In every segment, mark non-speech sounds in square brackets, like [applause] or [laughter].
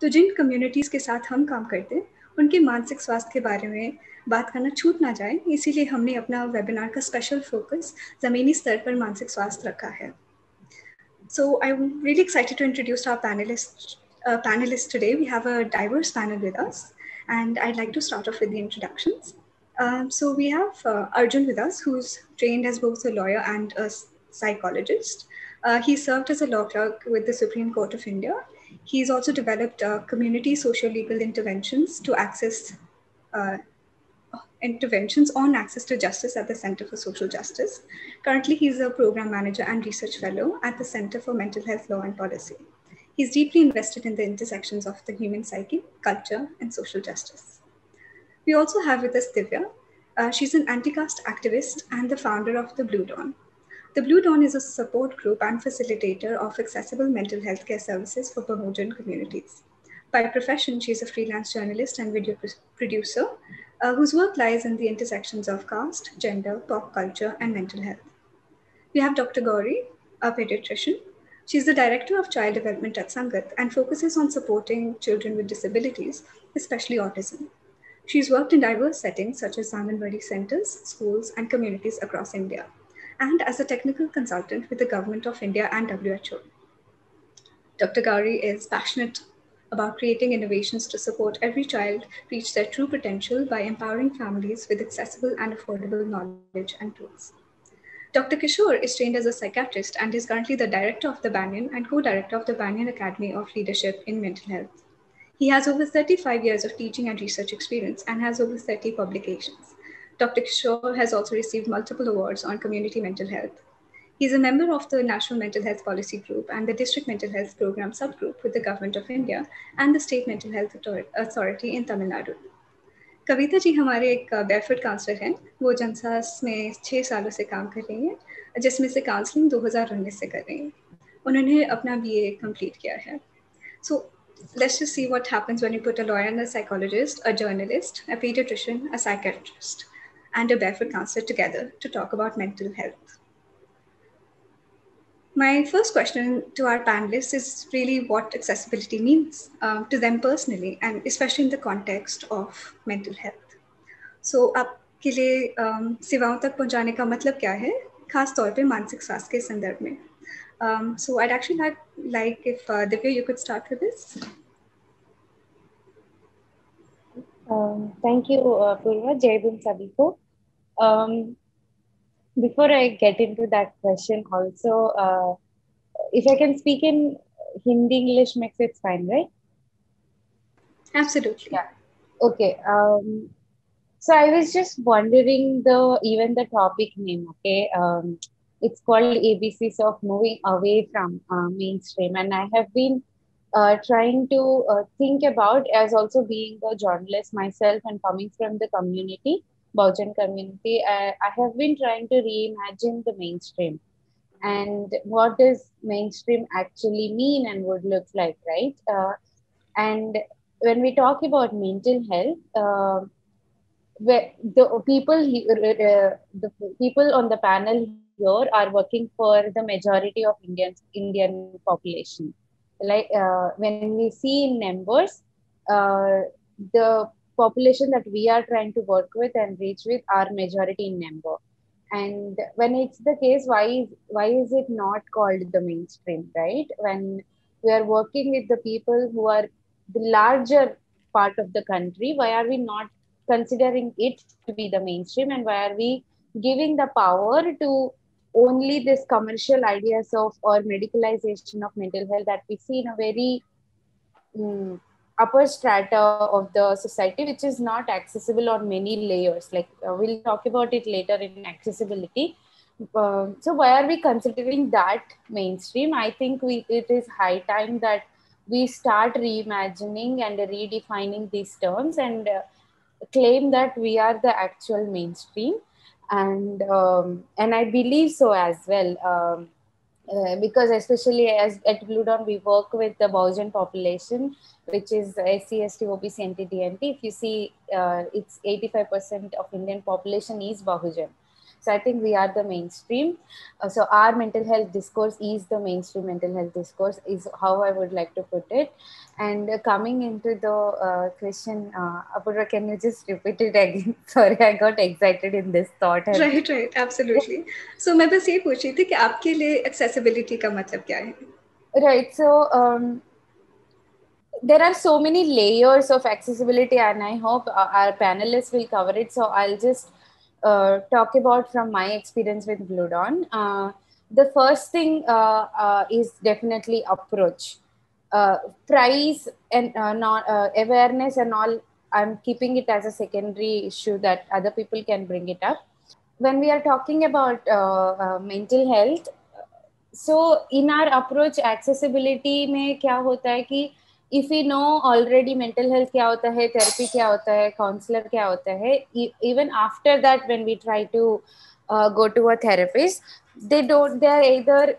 तो जिन कम्युनिटीज़ के साथ हम काम करते हैं उनके मानसिक स्वास्थ्य के बारे में बात करना छूट ना जाए इसीलिए हमने अपना वेबिनार का स्पेशल फोकस ज़मीनी स्तर पर मानसिक स्वास्थ्य रखा है so I am really excited to introduce our panelist. We have a diverse panel with us, and I'd like to start off with the introductions. Um, so we have uh, Arjun with us, who's trained as both a lawyer and a psychologist. Uh, he served as a law clerk with the Supreme Court of India. He's also developed uh, community social legal interventions to access interventions on access to justice at the Center for Social Justice. Currently, he's a program manager and research fellow at the Center for Mental Health Law and Policy. He's deeply invested in the intersections of the human psyche, culture, and social justice. We also have with us Divya. Uh, she's an anti-caste activist and the founder of the Blue Dawn. The Blue Dawn is a support group and facilitator of accessible mental health care services for Bahujan communities. By profession, she is a freelance journalist and video producer uh, whose work lies in the intersections of caste, gender, pop culture, and mental health. We have Dr. Gauri, a pediatrician. She's the director of child development at Sangat and focuses on supporting children with disabilities, especially autism. She's worked in diverse settings such as Anganwadi centers, schools, and communities across India, and as a technical consultant with the Government of India and WHO. Dr. Gauri is passionate about creating innovations to support every child reach their true potential by empowering families with accessible and affordable knowledge and tools. Dr. Kishore is trained as a psychiatrist and is currently the director of the Banyan and co-director of the Banyan Academy of Leadership in Mental Health. He has over 35 years of teaching and research experience and has over 30 publications. Dr. Kishore has also received multiple awards on community mental health. He's a member of the National Mental Health Policy Group and the District Mental Health Program subgroup with the Government of India and the State Mental Health Authority in Tamil Nadu. Kavita ji हमारे एक बैरफुट counsellor हैं वो जनसास में छः सालों से काम कर रही हैं जिसमें से काउंसलिंग 2019 से कर रही हैं उन्होंने अपना बीए कंप्लीट किया है सो let's just see what happens when you put a lawyer and a psychologist, a journalist, a pediatrician, a psychiatrist, and a barefoot counselor together to talk about mental health. My first question to our panelists is really what accessibility means um, to them personally, and especially in the context of mental health. So, आपके लिए um, सेवाओं तक पहुंचाने का मतलब क्या है खास तौर पे मानसिक स्वास्थ्य के संदर्भ में um, So, I'd actually like, like if uh, Divya, you could start with this. Um, thank you, uh, Purva. Jai Bhim Sabiko. um, before I get into that question, also, uh, if I can speak in Hindi, English mix, it's fine, right? Absolutely. Yeah. Okay. Um, so I was just wondering the even the topic name. Okay. Um, it's called ABCs of moving away from uh, mainstream, and I have been uh, trying to uh, think about as also being a journalist myself and coming from the community Bahujan community, I, I have been trying to reimagine the mainstream and what does mainstream actually mean and would look like, right? Uh, and when we talk about mental health, uh, the people uh, the people on the panel here are working for the majority of Indian Indian population. Like uh, when we see in numbers, uh, the population that we are trying to work with and reach with are majority in number and when it's the case why is why is it not called the mainstream right? When we are working with the people who are the larger part of the country why are we not considering it to be the mainstream? And why are we giving the power to only this commercial ideas of or medicalization of mental health that we see in a very um, upper strata of the society which is not accessible on many layers. Like uh, we'll talk about it later in accessibility. Uh, so why are we considering that mainstream? I think we it is high time that we start reimagining and redefining these terms and uh, claim that we are the actual mainstream. And um, and i believe so as well. Um, uh, because especially as at Blue Dawn, we work with the Bahujan population, which is SC, OBC, NT, If you see, uh, it's 85% of Indian population is Bahujan. so i think we are the mainstream uh, so our mental health discourse is the mainstream mental health discourse is how i would like to put it and uh, coming into the uh, question uh, Apurva, can you just repeat it again [laughs] sorry i got excited in this thought right right absolutely so मैं बस ये पूछ रही थी कि आपके लिए accessibility का मतलब क्या है right so um, there are so many layers of accessibility and i hope uh, our panelists will cover it so i'll just uh, talk about from my experience with Blue Dawn. Uh, the first thing uh, uh is definitely approach. Uh, price and uh, not, awareness and all, I'm keeping it as a secondary issue that other people can bring it up. When we are talking about mental health, so in our approach, accessibility, mein kya hota hai ki, if you know already mental health क्या होता है therapy क्या होता है counsellor क्या होता है even after that when we try to go to a therapist they don't they're either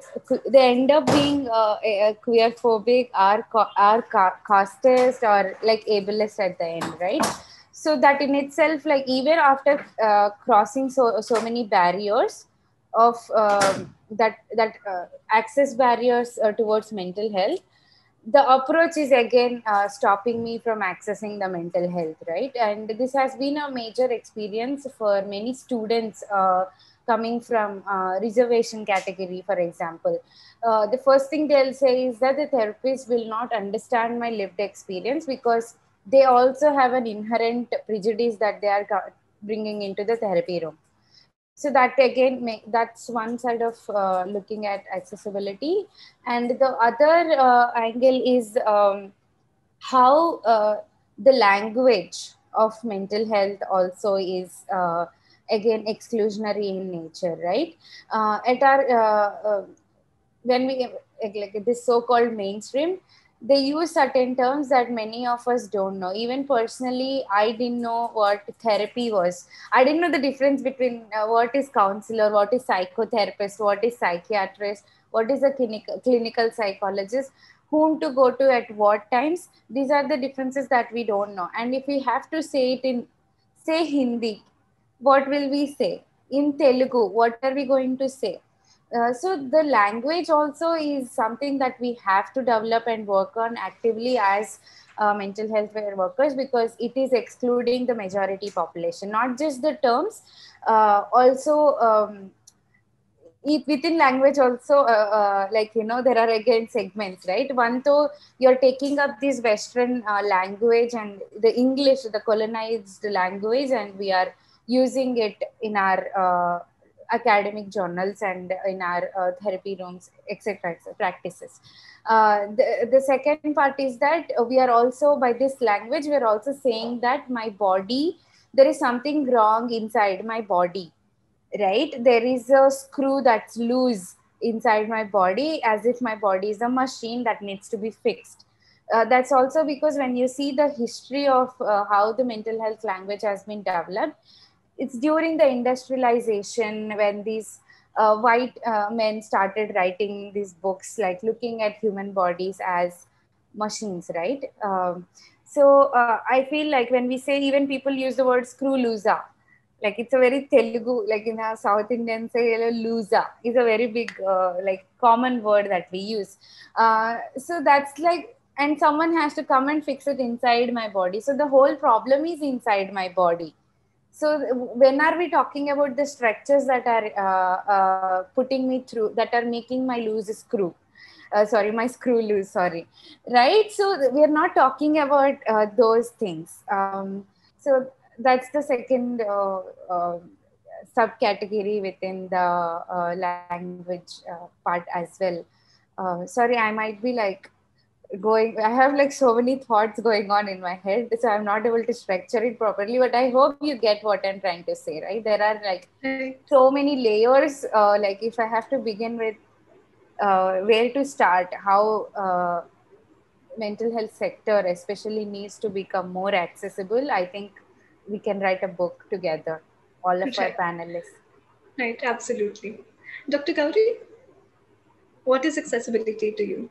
they end up being uh, a, queer phobic or or casteist or like ableist at the end right so that in itself like even after uh, crossing so so many barriers of uh, that that uh, access barriers uh, towards mental health the approach is again uh, stopping me from accessing the mental health right? And this has been a major experience for many students uh, coming from uh, reservation category for example. Uh, the first thing they'll say is that the therapist will not understand my lived experience because they also have an inherent prejudice that they are bringing into the therapy room so that again make, that's one side of uh, looking at accessibility. And the other uh, angle is um, how uh, the language of mental health also is uh, again exclusionary in nature right? Uh, at our uh, when we like this so-called mainstream they use certain terms that many of us don't know. Even personally i didn't know what therapy was. I didn't know the difference between uh, what is counselor what is psychotherapist what is psychiatrist what is a clinical, clinical psychologist whom to go to at what times. These are the differences that we don't know. And if we have to say it in say hindi what will we say? In telugu what are we going to say uh, so the language also is something that we have to develop and work on actively as uh, mental health workers because it is excluding the majority population not just the terms uh, also um, within language also uh, uh, like you know there are again segments right? One though you're taking up this western uh, language and the english the colonized language and we are using it in our academic journals and in our uh, therapy rooms, etc. practices. Uh, the, the second part is that we are also, by this language, we are also saying that my body, there is something wrong inside my body, right? There is a screw that's loose inside my body as if my body is a machine that needs to be fixed. Uh, that's also because when you see the history of uh, how the mental health language has been developed, it's during the industrialization when these uh, white uh, men started writing these books like looking at human bodies as machines right? Um, so uh, i feel like when we say even people use the word screw looser like it's a very telugu like in our south indian say looser is a very big uh, like common word that we use. Uh, so that's like and someone has to come and fix it inside my body. So the whole problem is inside my body so when are we talking about the structures that are uh, uh, putting me through that are making my loose screw? Uh, sorry my screw loose sorry. Right? So we are not talking about uh, those things. Um, so that's the second uh, uh, subcategory within the language part as well. Sorry i might be like going i have like so many thoughts going on in my head so i'm not able to structure it properly but i hope you get what i'm trying to say right? There are like so many layers uh, like if i have to begin with uh, where to start how uh, mental health sector especially needs to become more accessible i think we can write a book together all of our panelists. Right absolutely. Dr gauri what is accessibility to you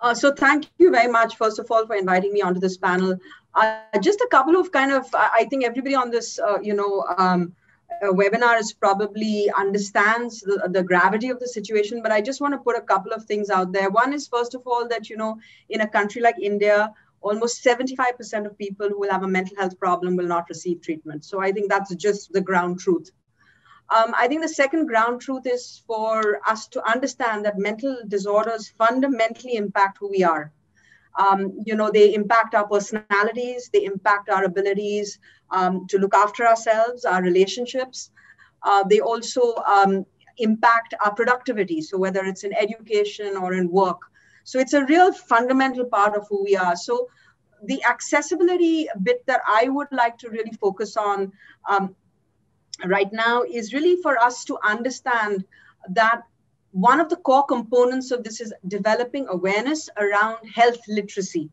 uh, so thank you very much, first of all, for inviting me onto this panel. Uh, just a couple of kind of, I think everybody on this, uh, you know, um, uh, webinar is probably understands the, the gravity of the situation, but I just want to put a couple of things out there. One is, first of all, that, you know, in a country like India, almost 75% of people who will have a mental health problem will not receive treatment. So I think that's just the ground truth. Um, I think the second ground truth is for us to understand that mental disorders fundamentally impact who we are. Um, you know, they impact our personalities, they impact our abilities um, to look after ourselves, our relationships. Uh, they also um, impact our productivity. So, whether it's in education or in work. So, it's a real fundamental part of who we are. So, the accessibility bit that I would like to really focus on um, right now is really for us to understand that one of the core components of this is developing awareness around health literacy.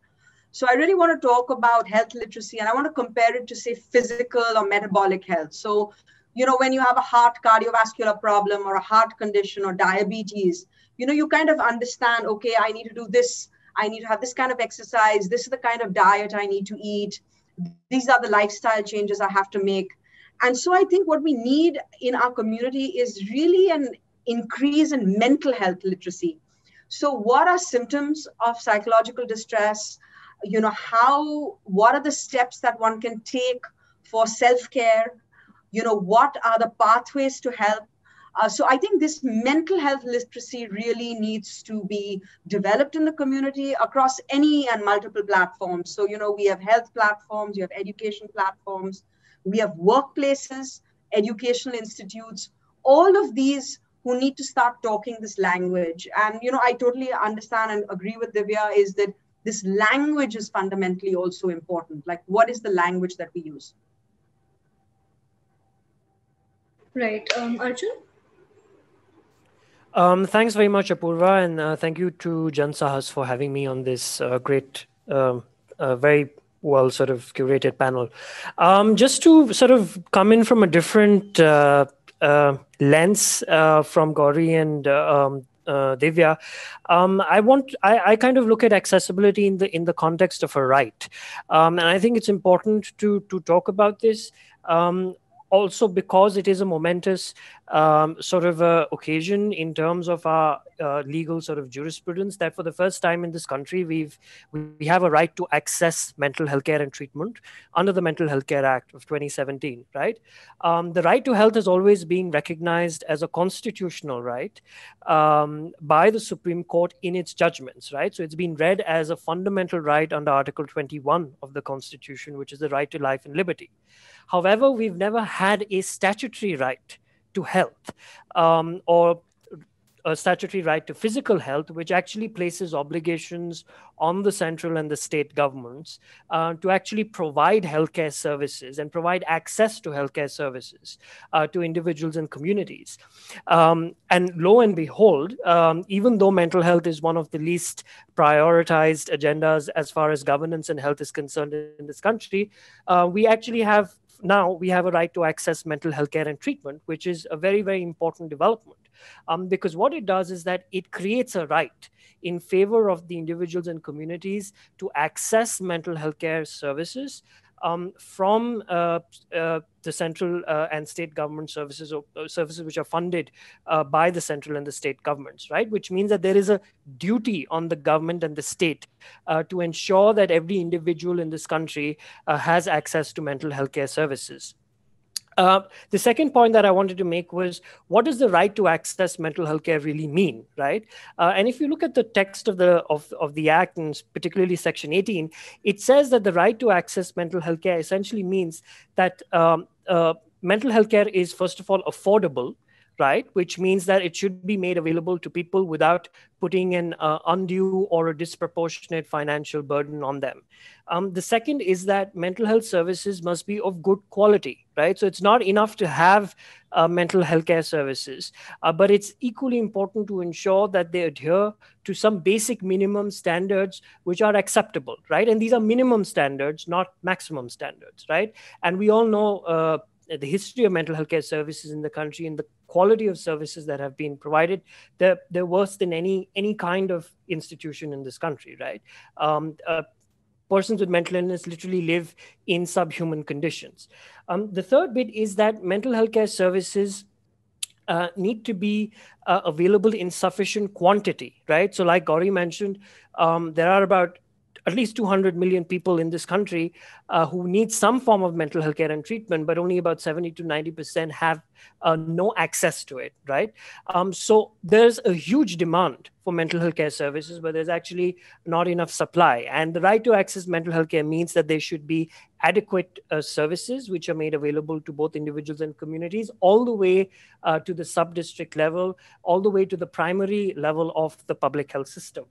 So I really want to talk about health literacy and I want to compare it to say physical or metabolic health. So, you know, when you have a heart cardiovascular problem or a heart condition or diabetes, you know, you kind of understand, okay, I need to do this. I need to have this kind of exercise. This is the kind of diet I need to eat. These are the lifestyle changes I have to make. And so I think what we need in our community is really an increase in mental health literacy. So, what are symptoms of psychological distress? You know, how, what are the steps that one can take for self care? You know, what are the pathways to help? Uh, so I think this mental health literacy really needs to be developed in the community across any and multiple platforms. So, you know, we have health platforms, you have education platforms, we have workplaces, educational institutes, all of these who need to start talking this language. And, you know, I totally understand and agree with Divya is that this language is fundamentally also important. Like, what is the language that we use? Right. Um, Arjun? Um, thanks very much, Apurva, and uh, thank you to Jan Sahas for having me on this uh, great, um, uh, very well sort of curated panel. Um, just to sort of come in from a different uh, uh, lens uh, from Gauri and uh, um, uh, Divya, um, I want I, I, kind of look at accessibility in the in the context of a right, um, and I think it's important to to talk about this. Um, also because it is a momentous um, sort of uh, occasion in terms of our uh, legal sort of jurisprudence that for the first time in this country we've we have a right to access mental health care and treatment under the mental health care act of 2017 right? Um, the right to health has always been recognized as a constitutional right um, by the supreme court in its judgments right? So it's been read as a fundamental right under article 21 of the constitution which is the right to life and liberty. However, we've never had a statutory right to health um, or a statutory right to physical health, which actually places obligations on the central and the state governments uh, to actually provide healthcare services and provide access to healthcare services uh, to individuals and communities. Um, and lo and behold, um, even though mental health is one of the least prioritized agendas as far as governance and health is concerned in this country, uh, we actually have now we have a right to access mental health care and treatment, which is a very, very important development. Um, because what it does is that it creates a right in favor of the individuals and communities to access mental health care services um, from uh, uh, the central uh, and state government services or uh, services which are funded uh, by the central and the state governments, right? Which means that there is a duty on the government and the state to ensure that every individual in this country has access to mental health care services. Uh, the second point that I wanted to make was what does the right to access mental health care really mean, right? Uh, and if you look at the text of the of, of the act, and particularly Section 18, it says that the right to access mental health care essentially means that um, uh, mental health care is first of all affordable right? Which means that it should be made available to people without putting an uh, undue or a disproportionate financial burden on them. Um, the second is that mental health services must be of good quality, right? So it's not enough to have uh, mental health care services, uh, but it's equally important to ensure that they adhere to some basic minimum standards which are acceptable, right? And these are minimum standards, not maximum standards, right? And we all know uh, the history of mental health care services in the country and the quality of services that have been provided they're, they're worse than any any kind of institution in this country right um, uh, persons with mental illness literally live in subhuman conditions. Um, the third bit is that mental health care services uh, need to be uh, available in sufficient quantity, right? So, like Gauri mentioned, um, there are about at least 200 million people in this country uh, who need some form of mental health care and treatment, but only about 70 to 90% have uh, no access to it, right? Um, so there's a huge demand for mental health care services, but there's actually not enough supply. And the right to access mental health care means that there should be adequate uh, services which are made available to both individuals and communities, all the way uh, to the sub district level, all the way to the primary level of the public health system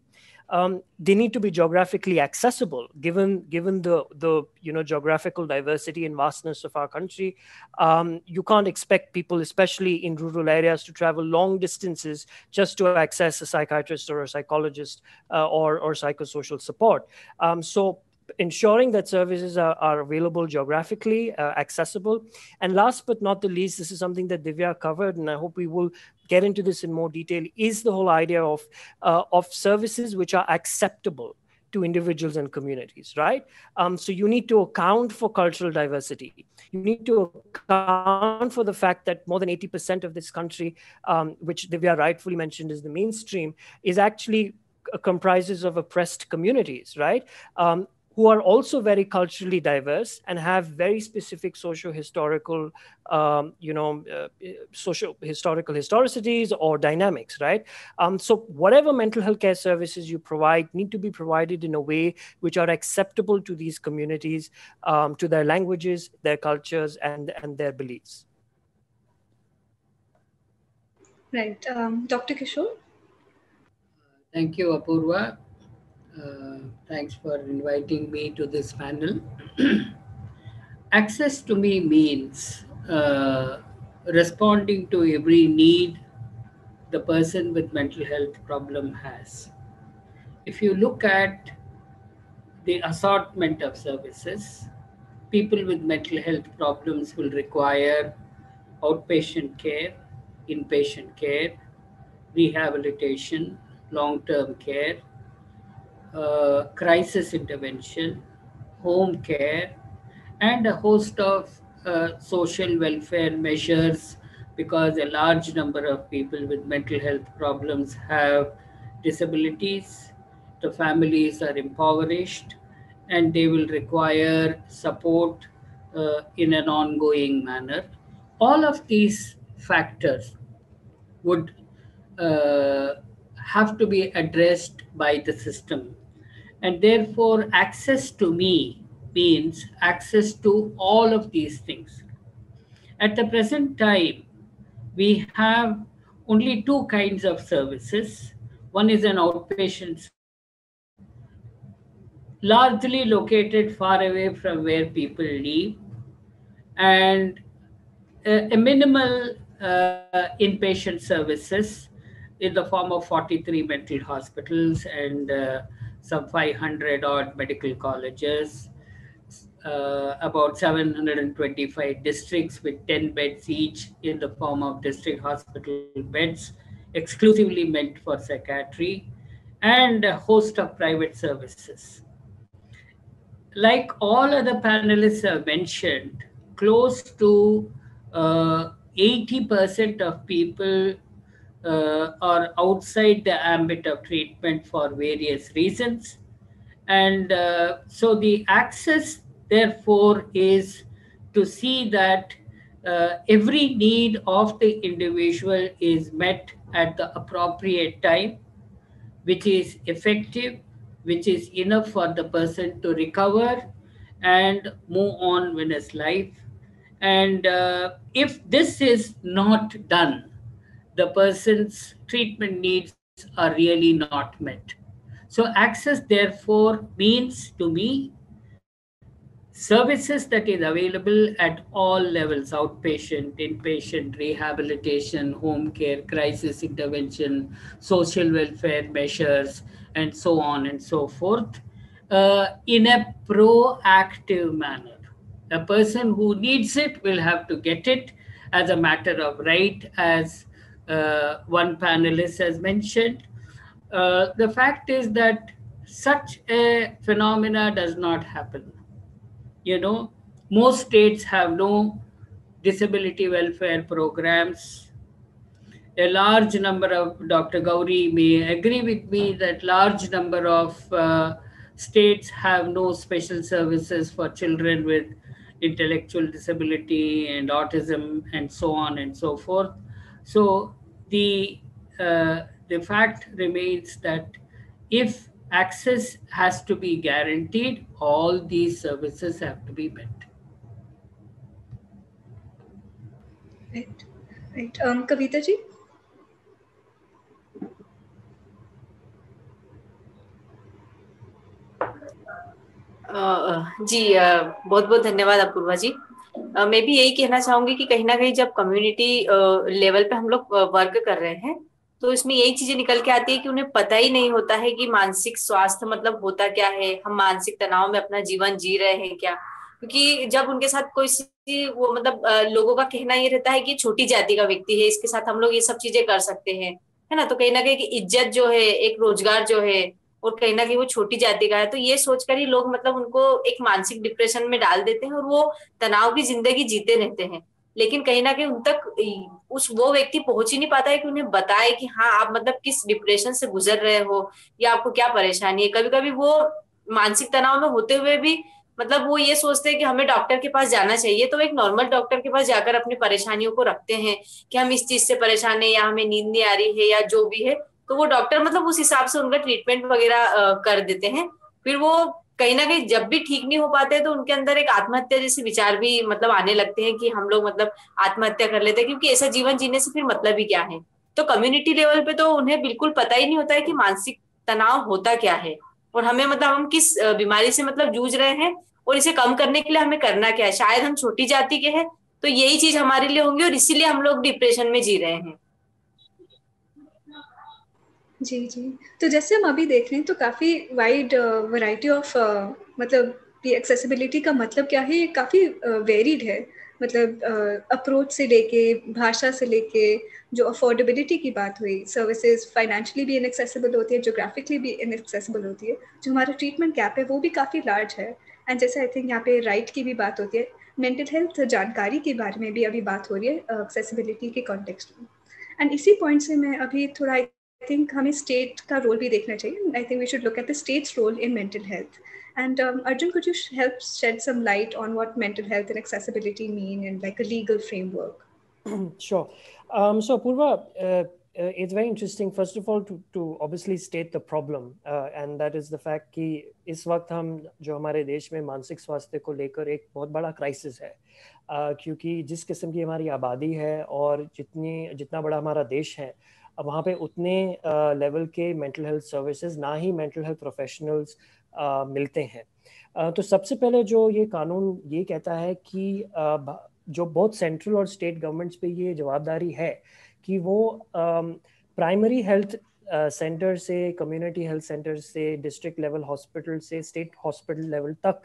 um, they need to be geographically accessible given given the the you know geographical diversity and vastness of our country. Um, you can't expect people especially in rural areas to travel long distances just to access a psychiatrist or a psychologist uh, or or psychosocial support. Um, so ensuring that services are, are available geographically uh, accessible. And last but not the least this is something that divya covered and i hope we will get into this in more detail is the whole idea of uh, of services which are acceptable to individuals and communities, right? Um, so you need to account for cultural diversity. You need to account for the fact that more than 80% of this country, um, which Divya rightfully mentioned is the mainstream, is actually comprises of oppressed communities, right? Um, who are also very culturally diverse and have very specific socio-historical, um, you know, uh, socio-historical historicities or dynamics, right? Um, so whatever mental health care services you provide need to be provided in a way which are acceptable to these communities, um, to their languages, their cultures, and, and their beliefs. Right. Um, Dr. Kishore? Thank you, Apurva. Uh, thanks for inviting me to this panel. [clears throat] Access to me means uh, responding to every need the person with mental health problem has. If you look at the assortment of services, people with mental health problems will require outpatient care, inpatient care, rehabilitation, long-term care, uh, crisis intervention, home care, and a host of uh, social welfare measures because a large number of people with mental health problems have disabilities, the families are impoverished, and they will require support uh, in an ongoing manner. All of these factors would uh, have to be addressed by the system and therefore, access to me means access to all of these things. At the present time, we have only two kinds of services. One is an outpatient, largely located far away from where people live, and a, a minimal uh, inpatient services in the form of 43 mental hospitals and uh, some 500 odd medical colleges, uh, about 725 districts with 10 beds each in the form of district hospital beds, exclusively meant for psychiatry, and a host of private services. Like all other panelists have mentioned, close to 80% uh, of people uh, outside the ambit of treatment for various reasons. And uh, so the access, therefore, is to see that uh, every need of the individual is met at the appropriate time, which is effective, which is enough for the person to recover and move on with his life. And uh, if this is not done, the person's treatment needs are really not met. So access therefore means to me services that is available at all levels, outpatient, inpatient, rehabilitation, home care, crisis intervention, social welfare measures, and so on and so forth, uh, in a proactive manner. A person who needs it will have to get it as a matter of right, as one panelist has mentioned. Uh, the fact is that such a phenomena does not happen. You know, most states have no disability welfare programs. A large number of Dr. Gauri may agree with me that large number of uh, states have no special services for children with intellectual disability and autism and so on and so forth. So the uh, the fact remains that if access has to be guaranteed, all these services have to be met. Right, right. Um, Kavita ji? जी बहुत बहुत धन्यवाद अपूर्वा जी मैं भी यही कहना चाहूँगी कि कहीं ना कहीं जब कम्युनिटी लेवल पे हम लोग वर्क कर रहे हैं तो इसमें यही चीज़ें निकल के आती है कि उन्हें पता ही नहीं होता है कि मानसिक स्वास्थ्य मतलब होता क्या है, हम मानसिक तनाव में अपना जीवन जी रहे हैं क्या? क्योंकि जब उनके साथ कोई वो मतलब लोगों का कहना ये रहता है कि छोटी जाति का व्यक्ति है, इसके साथ हम लोग ये सब चीज़ें कर सकते हैं। है ना? तो कहीं ना कहीं इज़्ज़त जो है, एक रोज़गार जो है और कहीं ना कहीं वो छोटी जाति का है तो ये सोचकर ही लोग मतलब उनको एक मानसिक डिप्रेशन में डाल देते हैं और वो तनाव की ज़िंदगी जीते रहते हैं। लेकिन कहीं ना कहीं उन तक उस वो व्यक्ति पहुँच ही नहीं पाता है कि उन्हें बताए कि हाँ आप मतलब किस डिप्रेशन से गुजर रहे हो या आपको क्या परेशानी है। कभी कभी वो मानसिक तनाव में होते हुए भी मतलब वो ये सोचते हैं कि हमें डॉक्टर के पास जाना चाहिए तो एक नॉर्मल डॉक्टर के पास जाकर अपनी परेशानियों को रखते हैं कि हम इस चीज़ से परेशान है या हमें नींद नहीं आ रही है या जो भी है। तो वो डॉक्टर मतलब उस हिसाब से उनका ट्रीटमेंट वगैरह कर देते हैं। फिर वो कहीं ना कहीं जब भी ठीक नहीं हो पाते तो उनके अंदर एक आत्महत्या जैसे विचार भी मतलब आने लगते हैं कि हम लोग मतलब आत्महत्या कर लेते हैं, क्योंकि ऐसा जीवन जीने से फिर मतलब ही क्या है। तो कम्युनिटी लेवल पे तो उन्हें बिल्कुल पता ही नहीं होता है कि मानसिक तनाव होता क्या है। और हमें मतलब हम किस बीमारी से मतलब जूझ रहे हैं और इसे कम करने के लिए हमें करना क्या है? शायद हम छोटी जाति के हैं तो यही चीज़ हमारे लिए होंगी और इसीलिए हम लोग डिप्रेशन में जी रहे हैं। जी जी। तो जैसे हम अभी देख रहे हैं तो काफ़ी वाइड वैरायटी ऑफ़ मतलब एक्सेसिबिलिटी का मतलब क्या है? ये काफ़ी वेरिड है। मतलब अप्रोच uh, से लेके भाषा से लेके जो अफोर्डेबिलिटी की बात हुई सर्विसेज़ फाइनेंशियली भी इनएक्सेसिबल होती है जोग्राफिकली भी इनएक्सेसिबल होती है जो हमारा ट्रीटमेंट गैप है वो भी काफ़ी लार्ज है। एंड जैसे आई थिंक यहाँ पे राइट की भी बात होती है मेंटल हेल्थ जानकारी के बारे में भी अभी बात हो रही है एक्सेसिबिलिटी के कॉन्टेक्स्ट में। एंड इसी पॉइंट से मैं अभी थोड़ा think हमें स्टेट का रोल भी देखना चाहिए I think we should look at the state's role in mental health and um, Arjun, could you help shed some light on what mental health and accessibility mean in like a legal framework? sure. Um, so Purva, uh, uh, it's very interesting. First of all, to to obviously state the problem, uh, and that is the fact कि इस वक्त हम जो हमारे देश में मानसिक स्वास्थ्य को लेकर एक बहुत बड़ा क्राइसिस है uh, क्योंकि जिस किस्म की हमारी आबादी है और जितनी जितना बड़ा हमारा देश है अब वहाँ पे उतने लेवल के मेंटल हेल्थ सर्विसेज़ ना ही मेंटल हेल्थ प्रोफेशनल्स मिलते हैं। तो सबसे पहले जो ये कानून ये कहता है कि जो बहुत सेंट्रल और स्टेट गवर्नमेंट्स पे ये जवाबदारी है कि वो प्राइमरी हेल्थ सेंटर से कम्युनिटी हेल्थ सेंटर से डिस्ट्रिक्ट लेवल हॉस्पिटल से स्टेट हॉस्पिटल लेवल तक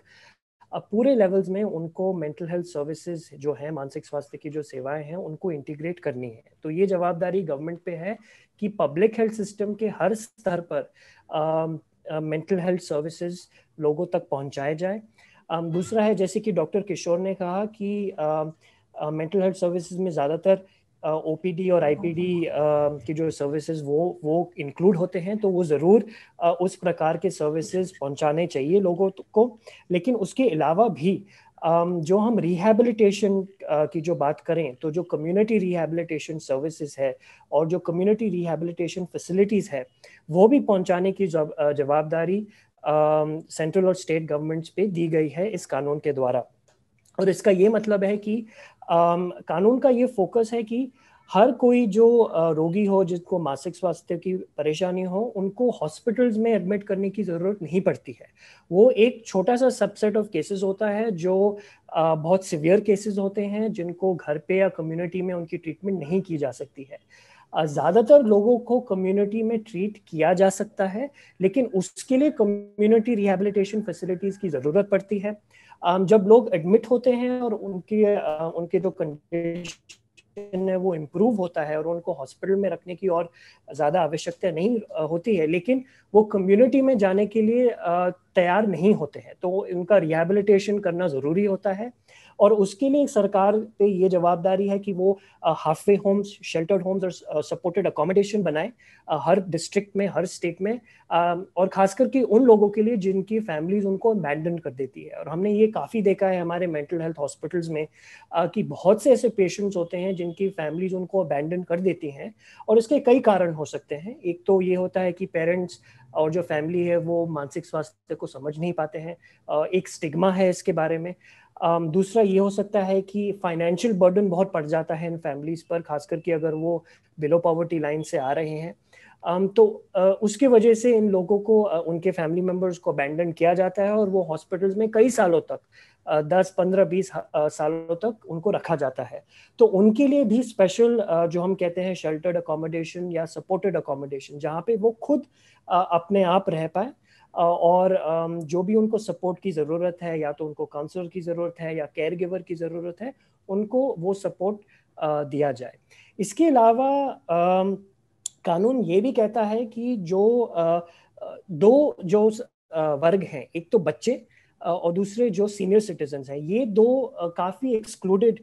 अब पूरे लेवल्स में उनको मेंटल हेल्थ सर्विसेज़ जो है मानसिक स्वास्थ्य की जो सेवाएँ हैं उनको इंटीग्रेट करनी है। तो ये जवाबदारी गवर्नमेंट पे है कि पब्लिक हेल्थ सिस्टम के हर स्तर पर मेंटल हेल्थ सर्विसेज़ लोगों तक पहुँचाए जाए। um, दूसरा है जैसे कि डॉक्टर किशोर ने कहा कि मेंटल हेल्थ सर्विसेज़ में ज़्यादातर ओपीडी और आईपीडी की जो सर्विसेज़ वो वो इंक्लूड होते हैं तो वो ज़रूर उस प्रकार के सर्विसेज़ पहुँचाने चाहिए लोगों को। लेकिन उसके अलावा भी जो हम रिहेबिलिटेशन की जो बात करें तो जो कम्युनिटी रिहेबिलिटेशन सर्विसेज़ है और जो कम्युनिटी रिहेबिलिटेशन फैसिलिटीज़ है, वो भी पहुँचाने की जवाबदारी सेंट्रल और स्टेट गवर्नमेंट्स पे दी गई है इस कानून के द्वारा। और इसका ये मतलब है कि कानून का ये फोकस है कि हर कोई जो रोगी हो, जिसको मानसिक स्वास्थ्य की परेशानी हो, उनको हॉस्पिटल्स में एडमिट करने की ज़रूरत नहीं पड़ती है। वो एक छोटा सा सबसेट ऑफ़ केसेस होता है जो बहुत सिवियर केसेस होते हैं, जिनको घर पे या कम्युनिटी में उनकी ट्रीटमेंट नहीं की जा सकती है। ज़्यादातर लोगों को कम्युनिटी में ट्रीट किया जा सकता है, लेकिन उसके लिए कम्युनिटी रिहेबिलिटेशन फैसिलिटीज़ की ज़रूरत पड़ती है। जब लोग एडमिट होते हैं और उनके उनके जो कंडीशन है वो इम्प्रूव होता है और उनको हॉस्पिटल में रखने की और ज़्यादा आवश्यकता नहीं होती है, लेकिन वो कम्युनिटी में जाने के लिए तैयार नहीं होते हैं। तो उनका रिहेबिलिटेशन करना ज़रूरी होता है। और उसके लिए सरकार पे ये जवाबदारी है कि वो half way homes sheltered homes और सपोर्टेड अकोमोडेशन बनाए हर डिस्ट्रिक्ट में, हर स्टेट में और खास करके उन लोगों के लिए जिनकी फैमिलीज़ उनको अबैंडन कर देती है। और हमने ये काफ़ी देखा है हमारे मेंटल हेल्थ हॉस्पिटल्स में कि बहुत से ऐसे पेशेंट्स होते हैं जिनकी फैमिलीज़ उनको अबैंडन कर देती हैं और इसके कई कारण हो सकते हैं। एक तो ये होता है कि पेरेंट्स और जो फैमिली है वो मानसिक स्वास्थ्य को समझ नहीं पाते हैं एक स्टिग्मा है इसके बारे में um, दूसरा ये हो सकता है कि फाइनेंशियल बर्डन बहुत पड़ जाता है इन फैमिलीज़ पर खास करके अगर वो बिलो पॉवर्टी लाइन से आ रहे हैं। Um, तो uh, उसके वजह से इन लोगों को uh, उनके फैमिली मेंबर्स को अबेंडन किया जाता है और वो हॉस्पिटल्स में कई सालों तक दस पंद्रह बीस सालों तक उनको रखा जाता है। तो उनके लिए भी स्पेशल जो हम कहते हैं शेल्टर्ड अकोमोडेशन या सपोर्टेड अकोमोडेशन जहाँ पे वो खुद अपने आप रह पाए। और जो भी उनको सपोर्ट की ज़रूरत है, या तो उनको काउंसलर की ज़रूरत है, या केयर गिवर की ज़रूरत है, उनको वो सपोर्ट दिया जाए। इसके अलावा कानून ये भी कहता है कि जो दो जो वर्ग हैं, एक तो बच्चे और दूसरे जो सीनियर सिटीजन हैं, ये दो काफ़ी एक्सक्लूडेड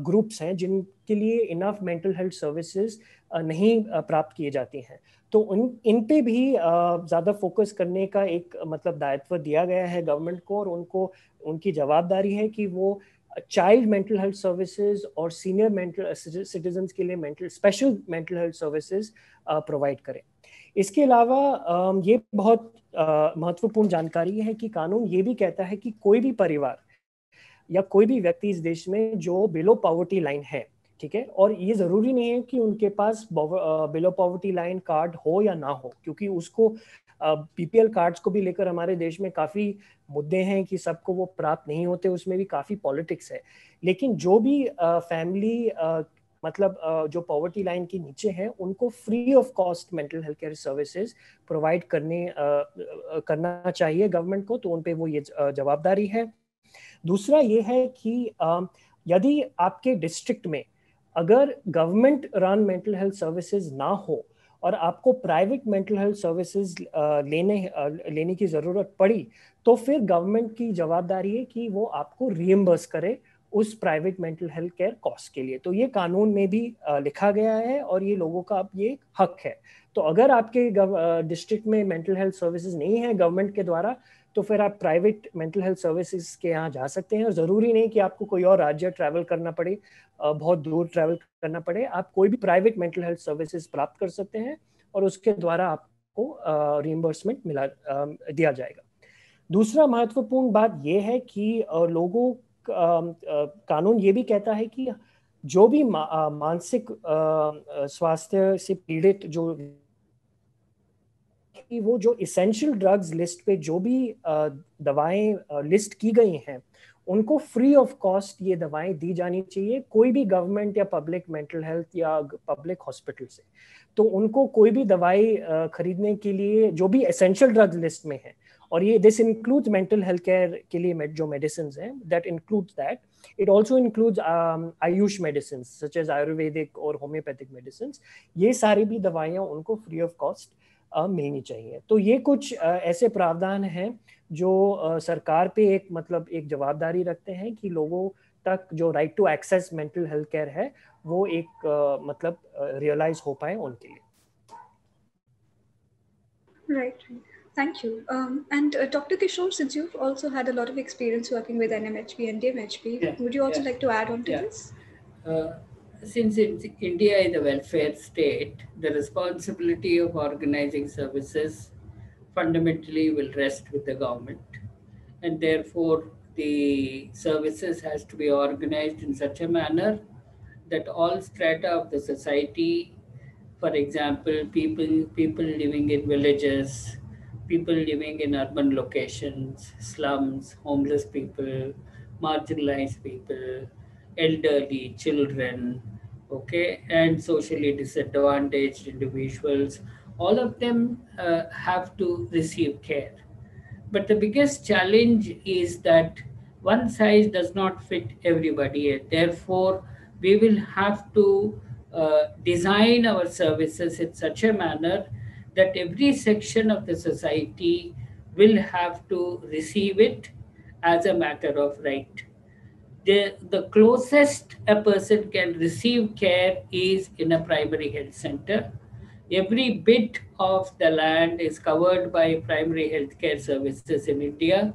ग्रुप्स हैं, जिनके लिए इनफ मेंटल हेल्थ सर्विसेज़ नहीं प्राप्त किए जाती हैं। तो उन, इन पे भी ज़्यादा फोकस करने का एक मतलब दायित्व दिया गया है गवर्नमेंट को और उनको, उनकी जवाबदारी है कि वो चाइल्ड मेंटल हेल्थ सर्विसेज़ और सीनियर मेंटल सिटीजन के लिए mental, special mental health services provide करें। इसके अलावा ये बहुत महत्वपूर्ण जानकारी है कि कानून ये भी कहता है कि कोई भी परिवार या कोई भी व्यक्ति इस देश में जो बिलो पॉवर्टी लाइन है ठीक है? और ये ज़रूरी नहीं है कि उनके पास बिलो पॉवर्टी लाइन कार्ड हो या ना हो, क्योंकि उसको पीपीएल कार्ड्स को भी लेकर हमारे देश में काफ़ी मुद्दे हैं कि सबको वो प्राप्त नहीं होते, उसमें भी काफ़ी पॉलिटिक्स है। लेकिन जो भी फैमिली मतलब जो पॉवर्टी लाइन के नीचे हैं, उनको free of cost mental health care services provide करने करना चाहिए गवर्नमेंट को तो उन पे वो ये जवाबदारी है। दूसरा ये है कि यदि आपके डिस्ट्रिक्ट में अगर government run mental health services ना हो और आपको प्राइवेट मेंटल हेल्थ सर्विसेज़ लेने लेने की ज़रूरत पड़ी तो फिर गवर्नमेंट की जवाबदारी है कि वो आपको रियम्बर्स करे उस private mental health care cost के लिए। तो ये कानून में भी लिखा गया है और ये लोगों का ये हक है। तो अगर आपके डिस्ट्रिक्ट में मेंटल हेल्थ सर्विसेज़ नहीं है गवर्नमेंट के द्वारा तो फिर आप प्राइवेट मेंटल हेल्थ सर्विसेज़ के यहाँ जा सकते हैं और ज़रूरी नहीं कि आपको कोई और राज्य ट्रैवल करना पड़े बहुत दूर ट्रैवल करना पड़े। आप कोई भी प्राइवेट मेंटल हेल्थ सर्विसेज़ प्राप्त कर सकते हैं और उसके द्वारा आपको रिइम्बर्समेंट मिला दिया जाएगा। दूसरा महत्वपूर्ण बात यह है कि लोगों कानून ये भी कहता है कि जो भी मानसिक स्वास्थ्य से पीड़ित जो कि वो जो इसेंशियल ड्रग्स लिस्ट पे जो भी दवाएँ लिस्ट की गई हैं, उनको फ्री ऑफ़ कॉस्ट ये दवाएँ दी जानी चाहिए कोई भी गवर्नमेंट या पब्लिक मेंटल हेल्थ या पब्लिक हॉस्पिटल से। तो उनको कोई भी दवाई खरीदने के लिए जो भी एसेंशियल ड्रग्स लिस्ट में है, और ये this includes mental health care के लिए जो मेडिसिन हैं that includes that it also includes AYUSH medicine such as Ayurvedic और होम्योपैथिक मेडिसिन ये सारी भी दवाइयाँ उनको फ्री ऑफ़ कॉस्ट मिलनी चाहिए तो ये कुछ ऐसे प्रावधान हैं जो सरकार पे एक मतलब एक जवाबदारी रखते हैं कि लोगों तक जो right to access mental health care है वो एक मतलब रियलाइज़ हो पाए उनके लिए Right. Thank you. Um, and uh, Dr. Kishore, since you've also had a lot of experience working with NMHP and DMHP, yeah, would you also yeah. like to add on to yeah. this? Uh, since India is a welfare state, the responsibility of organizing services fundamentally will rest with the government. And therefore, the services has to be organized in such a manner that all strata of the society, for example, people, people living in villages, people living in urban locations, slums, homeless people, marginalized people, elderly, children, okay, and socially disadvantaged individuals, all of them uh, have to receive care. But the biggest challenge is that one size does not fit everybody. Therefore, we will have to uh, design our services in such a manner that every section of the society will have to receive it as a matter of right. The, the closest a person can receive care is in a primary health center. Every bit of the land is covered by primary health care services in India.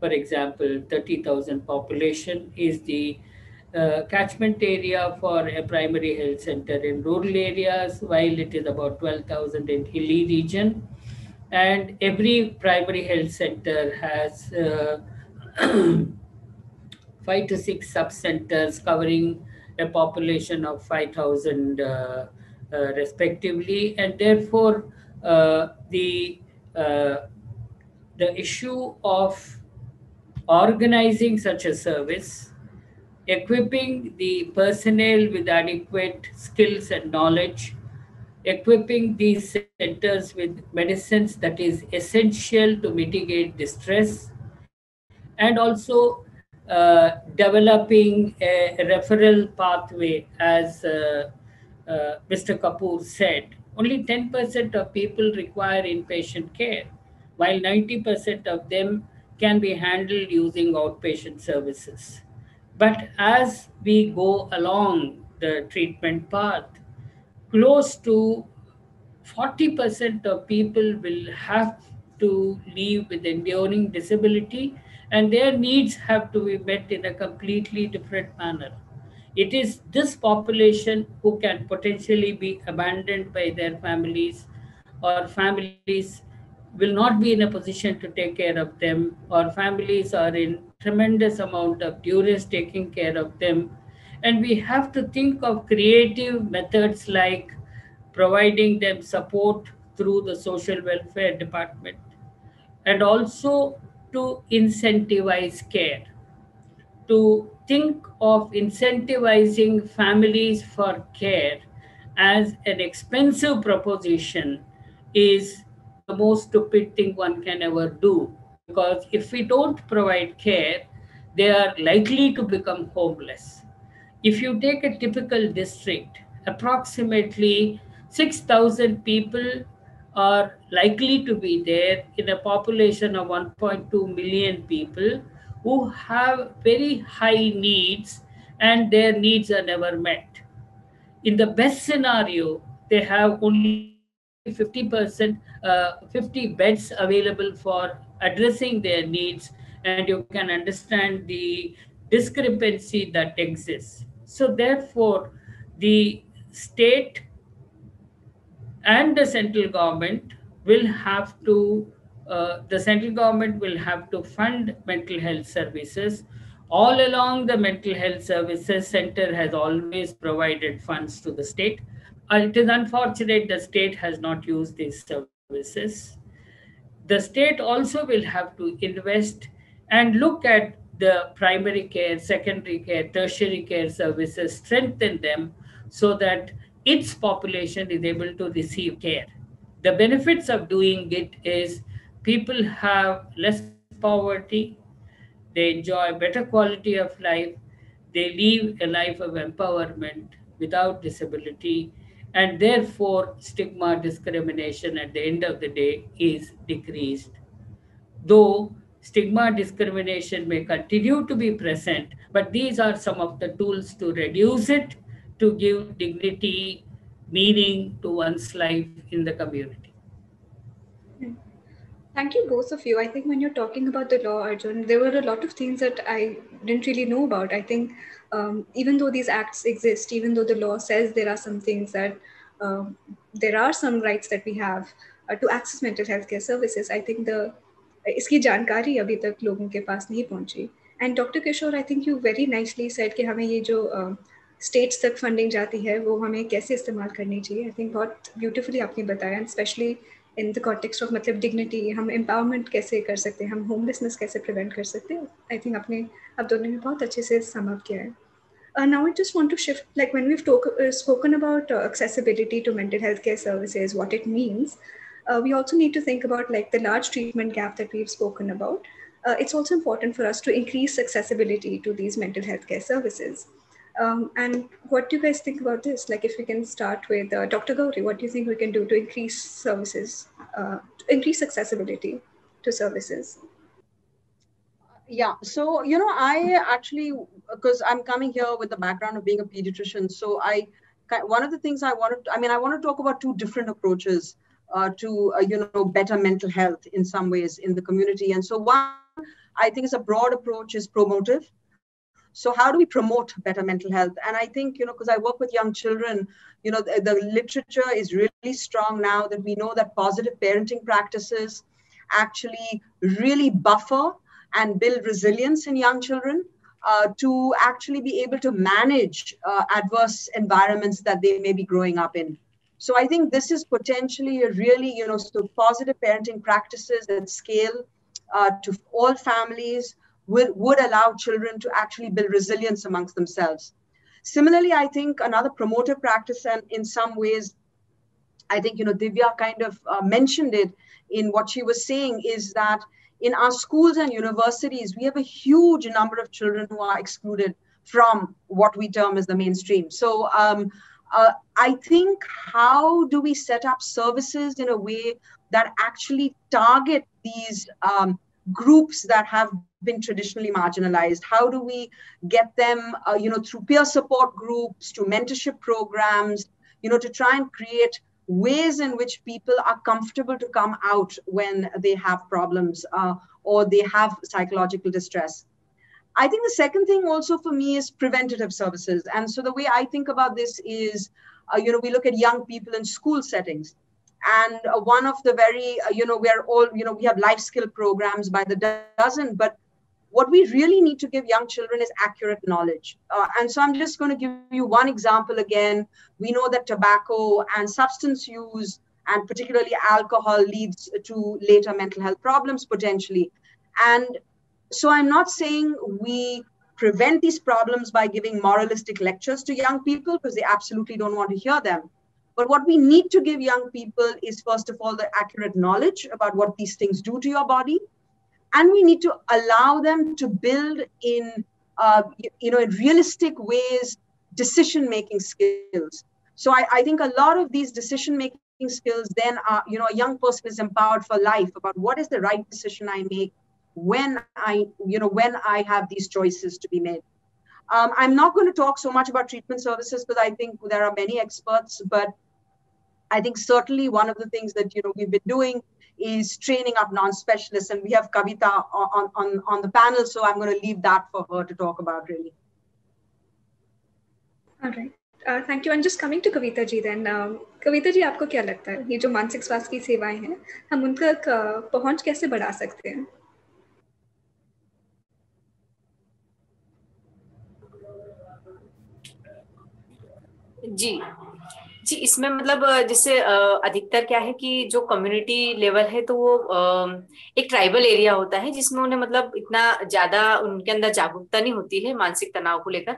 For example, 30,000 population is the uh, catchment area for a primary health center in rural areas, while it is about 12,000 in hilly region. And every primary health center has uh, [clears throat] five to six sub-centers covering a population of 5,000 uh, uh, respectively. And therefore, uh, the, uh, the issue of organizing such a service equipping the personnel with adequate skills and knowledge, equipping these centers with medicines that is essential to mitigate distress, and also uh, developing a, referral pathway, as uh, uh, Mr. Kapoor said. Only 10% of people require inpatient care, while 90% of them can be handled using outpatient services. But as we go along the treatment path, close to 40% of people will have to live with enduring disability and their needs have to be met in a completely different manner. It is this population who can potentially be abandoned by their families or families will not be in a position to take care of them or families are in tremendous amount of duress taking care of them. And we have to think of creative methods like providing them support through the social welfare department and also to incentivize care. To think of incentivizing families for care as an expensive proposition is the most stupid thing one can ever do because if we don't provide care, they are likely to become homeless. If you take a typical district, approximately 6,000 people are likely to be there in a population of 1.2 million people who have very high needs and their needs are never met. In the best scenario, they have only 50% uh, 50 beds available for addressing their needs and you can understand the discrepancy that exists. So therefore, the state and the central government will have to, uh, the central government will have to fund mental health services. All along the mental health services center has always provided funds to the state. Uh, it is unfortunate the state has not used these services the state also will have to invest and look at the primary care, secondary care, tertiary care services, strengthen them so that its population is able to receive care. The benefits of doing it is people have less poverty, they enjoy better quality of life, they live a life of empowerment without disability, and therefore stigma discrimination at the end of the day is decreased though stigma discrimination may continue to be present but these are some of the tools to reduce it to give dignity meaning to one's life in the community Thank you, both of you. I think when you're talking about the law, Arjun, there were a lot of things that I didn't really know about. I think um, even though these acts exist, even though the law says there are some things that um, there are some rights that we have uh, to access mental health care services, I think the इसकी जानकारी अभी तक लोगों के पास नहीं पहुंची and doctor Kishore I think you very nicely said कि हमें ये जो स्टेट्स uh, तक फंडिंग जाती है वो हमें कैसे इस्तेमाल करनी चाहिए आई थिंक बहुत ब्यूटीफुली आपने बताया and specially in the context of मतलब डिग्निटी हम एम्पावरमेंट कैसे कर सकते हैं हम होमलेसनेस कैसे प्रिवेंट कर सकते हैं आई थिंक आपने अब दोनों ने बहुत अच्छे से सम किया है Uh, now I just want to shift, like when we've talk, uh, spoken about uh, accessibility to mental health care services, what it means, uh, we also need to think about like the large treatment gap that we've spoken about. Uh, it's also important for us to increase accessibility to these mental health care services. Um, and what do you guys think about this? Like, if we can start with uh, Dr. Gauri, what do you think we can do to increase services, uh, increase accessibility to services? Yeah, so you know, I actually because I'm coming here with the background of being a pediatrician, so I one of the things I wanted, I mean, I want to talk about two different approaches uh, to uh, you know better mental health in some ways in the community, and so one I think is a broad approach is promotive, so how do we promote better mental health? And I think, you know, because I work with young children, you know, the, the, literature is really strong now that we know that positive parenting practices actually really buffer and build resilience in young children uh, to actually be able to manage uh, adverse environments that they may be growing up in. So I think this is potentially a really, you know, so positive parenting practices that scale uh, to all families would, would allow children to actually build resilience amongst themselves. Similarly, I think another promotive practice, and in some ways, I think you know Divya kind of uh, mentioned it in what she was saying, is that in our schools and universities, we have a huge number of children who are excluded from what we term as the mainstream. So um, uh, I think how do we set up services in a way that actually target these um, groups that have been traditionally marginalized? How do we get them uh, you know through peer support groups to mentorship programs you know to try and create ways in which people are comfortable to come out when they have problems uh, or they have psychological distress? I think the second thing also for me is preventative services. And so the way i think about this is uh, you know we look at young people in school settings and uh, one of the very uh, you know we're all you know we have life skill programs by the dozen but what we really need to give young children is accurate knowledge. Uh, and so i'm just going to give you one example again. We know that tobacco and substance use and particularly alcohol leads to later mental health problems potentially. And so i'm not saying we prevent these problems by giving moralistic lectures to young people because they absolutely don't want to hear them but what we need to give young people is, first of all, the accurate knowledge about what these things do to your body. And we need to allow them to build in, uh, you know, in realistic ways, decision-making skills. So I, I think a lot of these decision-making skills then are, you know, a young person is empowered for life about what is the right decision I make when I, you know, when I have these choices to be made. Um, I'm not going to talk so much about treatment services because I think there are many experts, but I think certainly one of the things that you know we've been doing is training up non-specialists, and we have Kavita on on on the panel, so I'm going to leave that for her to talk about really. All right. Uh, thank you. And just coming to Kavita ji then, um, Kavita ji आपको क्या लगता है ये जो मानसिक स्वास्थ्य की सेवाएं हैं हम उनका पहुंच कैसे बढ़ा सकते हैं जी जी, इसमें मतलब जैसे अधिकतर क्या है कि जो कम्युनिटी लेवल है तो वो एक ट्राइबल एरिया होता है जिसमें उन्हें मतलब इतना ज़्यादा उनके अंदर जागरूकता नहीं होती है मानसिक तनाव को लेकर।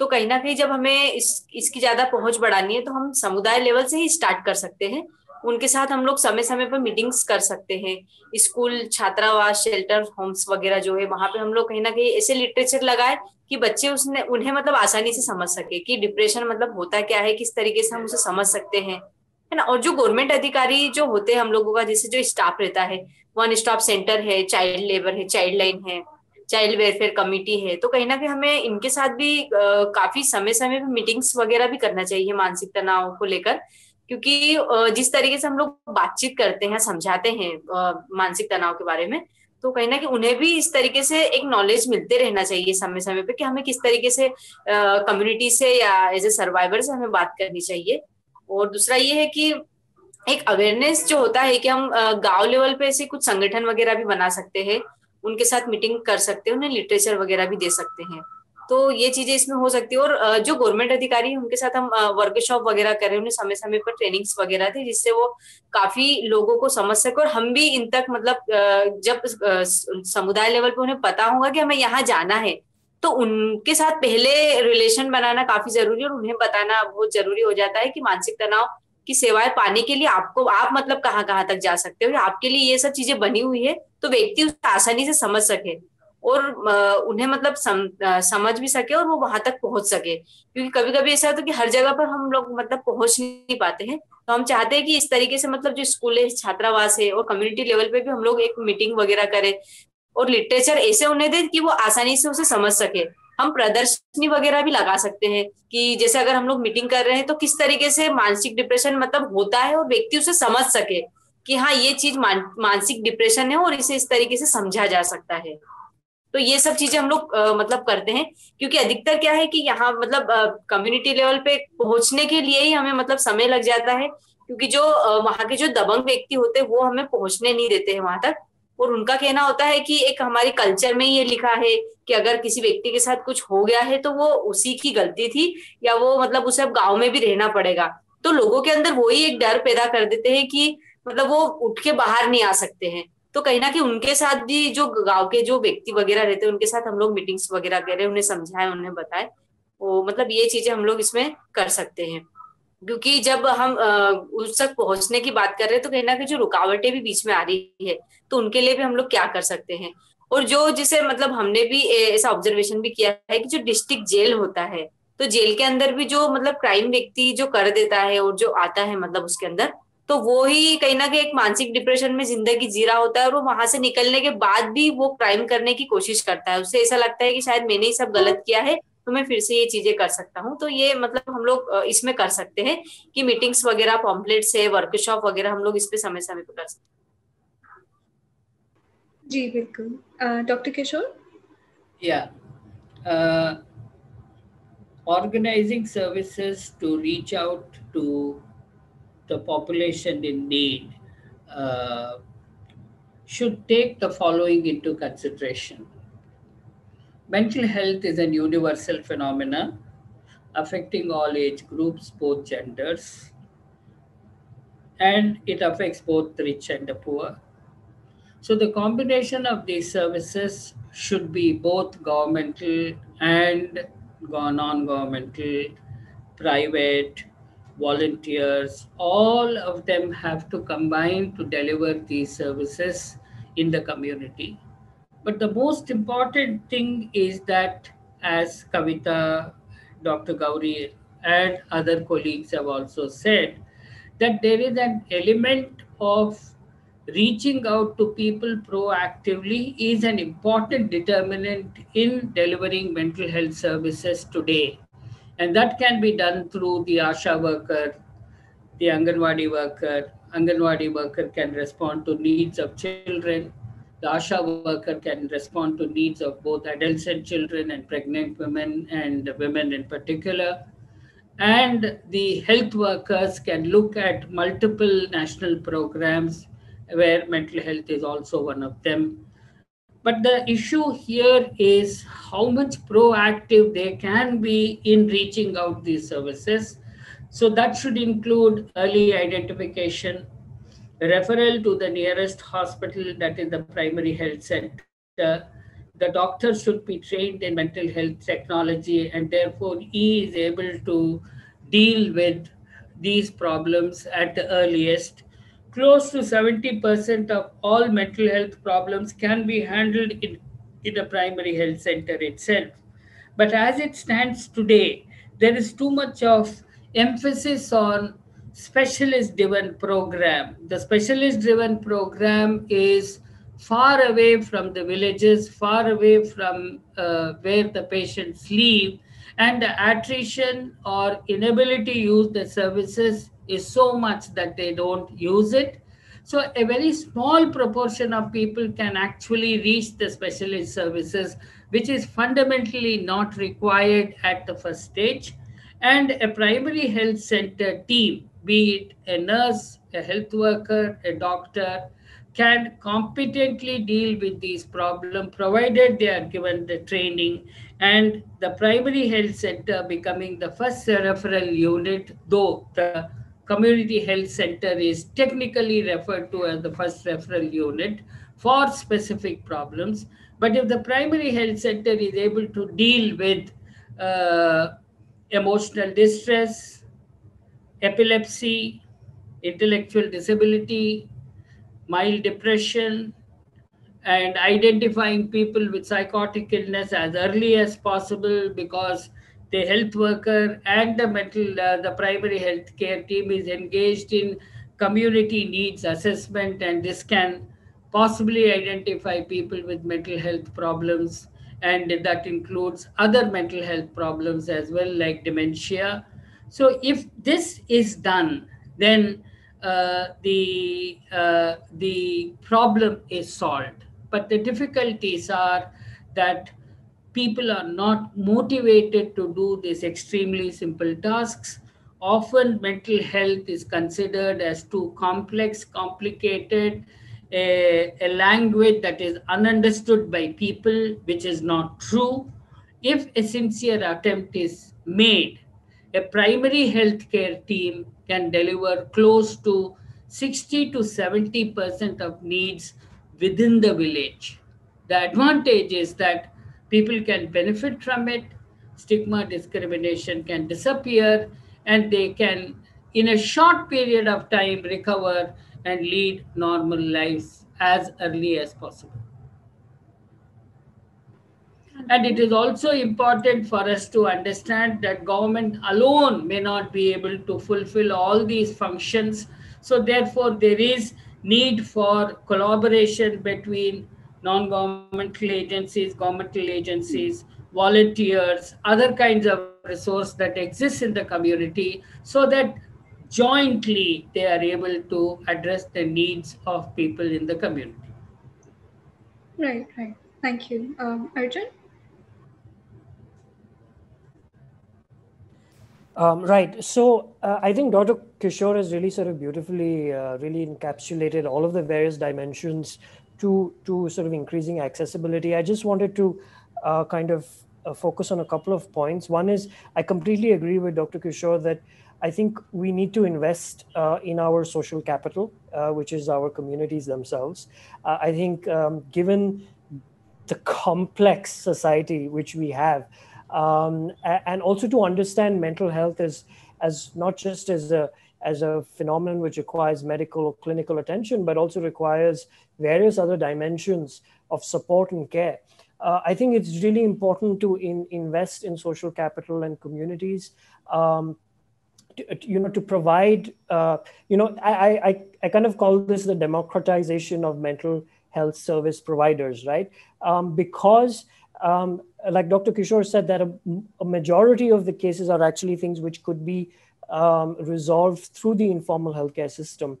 तो कहीं ना कहीं जब हमें इस, इसकी ज़्यादा पहुँच बढ़ानी है तो हम समुदाय लेवल से ही स्टार्ट कर सकते हैं। उनके साथ हम लोग समय समय पर मीटिंग्स कर सकते हैं। स्कूल, छात्रावास शेल्टर होम्स वगैरह जो है, वहाँ पे हम लोग कहीं ना कहीं ऐसे लिटरेचर लगाए कि बच्चे उसने उन्हें मतलब आसानी से समझ सके कि डिप्रेशन मतलब होता क्या है किस तरीके से हम उसे समझ सकते हैं है ना? और जो गवर्नमेंट अधिकारी जो होते हैं हम लोगों का जैसे जो स्टाफ रहता है वन स्टॉप सेंटर है चाइल्ड लेबर है चाइल्ड लाइन है चाइल्ड वेलफेयर कमिटी है तो कहीं ना कहीं हमें इनके साथ भी आ, काफ़ी समय समय पर मीटिंग्स वगैरह भी करना चाहिए मानसिक तनाव को लेकर क्योंकि जिस तरीके से हम लोग बातचीत करते हैं समझाते हैं मानसिक तनाव के बारे में तो कहीं ना कि उन्हें भी इस तरीके से एक नॉलेज मिलते रहना चाहिए समय समय पे कि हमें किस तरीके से कम्युनिटी से या एज ए सर्वाइवर से हमें बात करनी चाहिए। और दूसरा ये है कि एक अवेयरनेस जो होता है कि हम गाँव लेवल पे ऐसे कुछ संगठन वगैरह भी बना सकते हैं, उनके साथ मीटिंग कर सकते हैं, उन्हें लिटरेचर वगैरह भी दे सकते हैं। तो ये चीज़ें इसमें हो सकती है। और जो गवर्नमेंट अधिकारी है, उनके साथ हम वर्कशॉप वगैरह कर रहे हैं, उन्हें समय समय पर ट्रेनिंग्स वगैरह थे जिससे वो काफ़ी लोगों को समझ सके। और हम भी इन तक मतलब जब समुदाय लेवल पे उन्हें पता होगा कि हमें यहाँ जाना है तो उनके साथ पहले रिलेशन बनाना काफ़ी ज़रूरी है और उन्हें बताना बहुत ज़रूरी हो जाता है कि मानसिक तनाव की सेवाएँ पाने के लिए आपको, आप मतलब कहाँ कहाँ तक जा सकते हो आपके लिए ये सब चीज़ें बनी हुई है तो व्यक्ति उसे आसानी से समझ सके। और उन्हें मतलब सम, समझ भी सके और वो वहाँ तक पहुँच सके। क्योंकि कभी कभी ऐसा होता है कि हर जगह पर हम लोग मतलब पहुँच नहीं पाते हैं। तो हम चाहते हैं कि इस तरीके से मतलब जो स्कूल है छात्रावास है और कम्युनिटी लेवल पे भी हम लोग एक मीटिंग वगैरह करें और लिटरेचर ऐसे उन्हें दे कि वो आसानी से उसे समझ सके। हम प्रदर्शनी वगैरह भी लगा सकते हैं कि जैसे अगर हम लोग मीटिंग कर रहे हैं तो किस तरीके से मानसिक डिप्रेशन मतलब होता है और व्यक्ति उसे समझ सके कि हाँ ये चीज़ मानसिक डिप्रेशन है और इसे इस तरीके से समझा जा सकता है। तो ये सब चीज़ें हम लोग मतलब करते हैं, क्योंकि अधिकतर क्या है कि यहाँ मतलब कम्युनिटी लेवल पे पहुँचने के लिए ही हमें मतलब समय लग जाता है, क्योंकि जो वहाँ के जो दबंग व्यक्ति होते हैं, वो हमें पहुँचने नहीं देते हैं वहाँ तक। और उनका कहना होता है कि एक हमारी कल्चर में ये लिखा है कि अगर किसी व्यक्ति के साथ कुछ हो गया है तो वो उसी की गलती थी, या वो मतलब उसे अब गाँव में भी रहना पड़ेगा। तो लोगों के अंदर वही एक डर पैदा कर देते हैं कि मतलब वो उठ के बाहर नहीं आ सकते हैं। तो कहीं ना कहीं उनके साथ भी जो गाँव के जो व्यक्ति वगैरह रहते हैं, उनके साथ हम लोग मीटिंग्स वगैरह करें, उन्हें समझाएँ, उन्हें बताएँ। वो मतलब ये चीज़ें हम लोग इसमें कर सकते हैं। क्योंकि जब हम उस तक पहुँचने की बात कर रहे हैं तो कहीं ना कहीं जो रुकावटें भी बीच में आ रही है तो उनके लिए भी हम लोग क्या कर सकते हैं? और जो जिसे मतलब हमने भी ऐसा ऑब्जर्वेशन भी किया है कि जो डिस्ट्रिक्ट जेल होता है तो जेल के अंदर भी जो मतलब क्राइम व्यक्ति जो कर देता है और जो आता है मतलब उसके अंदर तो वो ही कहीं ना कहीं एक मानसिक डिप्रेशन में ज़िंदगी जी रहा होता है और वो वहाँ से निकलने के बाद भी वो क्राइम करने की कोशिश करता है। उससे ऐसा लगता है कि शायद मैंने ही सब गलत किया है तो मैं फिर से ये चीज़ें कर सकता हूँ। तो ये मतलब हम लोग इसमें कर सकते हैं कि मीटिंग्स वगैरह पॉम्पलेट्स है वर्कशॉप वगैरह हम लोग इस पे समय समय पर कर सकते हैं। जी बिल्कुल। डॉक्टर किशोर? या organizing services to reach out to the population in need uh, should take the following into consideration. Mental health is an universal phenomenon affecting all age groups, both genders, and it affects both the rich and the poor. So the combination of these services should be both governmental and non-governmental, private, volunteers, all of them have to combine to deliver these services in the community. But the most important thing is that, as Kavita, Dr. Gauri, and other colleagues have also said, that there is an element of reaching out to people proactively is an important determinant in delivering mental health services today. And that can be done through the ASHA worker, the Anganwadi worker. Anganwadi worker can respond to needs of children, the ASHA worker can respond to needs of both adults and children and pregnant women and women in particular. And the health workers can look at multiple national programs where mental health is also one of them. But the issue here is how much proactive they can be in reaching out these services. So that should include early identification, referral to the nearest hospital, that is the primary health center. The doctor should be trained in mental health technology, and therefore he is able to deal with these problems at the earliest. Close to 70% of all mental health problems can be handled in, in a primary health center itself. But as it stands today, there is too much of emphasis on specialist driven program. The specialist driven program is far away from the villages, far away from uh, where the patients live, and the attrition or inability to use the services is so much that they don't use it. So, a very small proportion of people can actually reach the specialist services, which is fundamentally not required at the first stage. And a primary health center team be it a nurse, a health worker, a doctor, can competently deal with these problems provided they are given the training and the primary health center becoming the first referral unit, though the community health center is technically referred to as the first referral unit for specific problems. But if the primary health center is able to deal with uh, emotional distress, epilepsy, intellectual disability, mild depression, and identifying people with psychotic illness as early as possible because the health worker and the mental uh, the primary health care team is engaged in community needs assessment and this can possibly identify people with mental health problems and that includes other mental health problems as well like dementia. So if this is done then the uh, the problem is solved but the difficulties are that people are not motivated to do these extremely simple tasks often mental health is considered as too complex complicated a, a language that is ununderstood by people, which is not true. If a sincere attempt is made, a primary healthcare team can deliver close to 60 to 70% of needs within the village. The advantage is that people can benefit from it, stigma discrimination can disappear, and they can, in a short period of time, recover and lead normal lives as early as possible. And it is also important for us to understand that government alone may not be able to fulfill all these functions. So therefore, there is need for collaboration between non-governmental agencies, governmental agencies, volunteers, other kinds of resource that exists in the community so that jointly they are able to address the needs of people in the community. Right, right. Thank you. Um, Arjun? Um, right. So uh, I think Dr. Kishore has really sort of beautifully, uh, really encapsulated all of the various dimensions to to sort of increasing accessibility. I just wanted to uh, kind of uh, focus on a couple of points. One is I completely agree with Dr. Kishore that I think we need to invest uh, in our social capital, uh, which is our communities themselves. I think, um, given the complex society which we have, um, and also to understand mental health as as not just as a as a phenomenon which requires medical or clinical attention, but also requires various other dimensions of support and care. Uh, I think it's really important to in, invest in social capital and communities. Um, you know to provide uh, you know I, I i kind of call this the democratization of mental health service providers right um, because um, like dr kishore said that a, a, majority of the cases are actually things which could be um, resolved through the informal healthcare system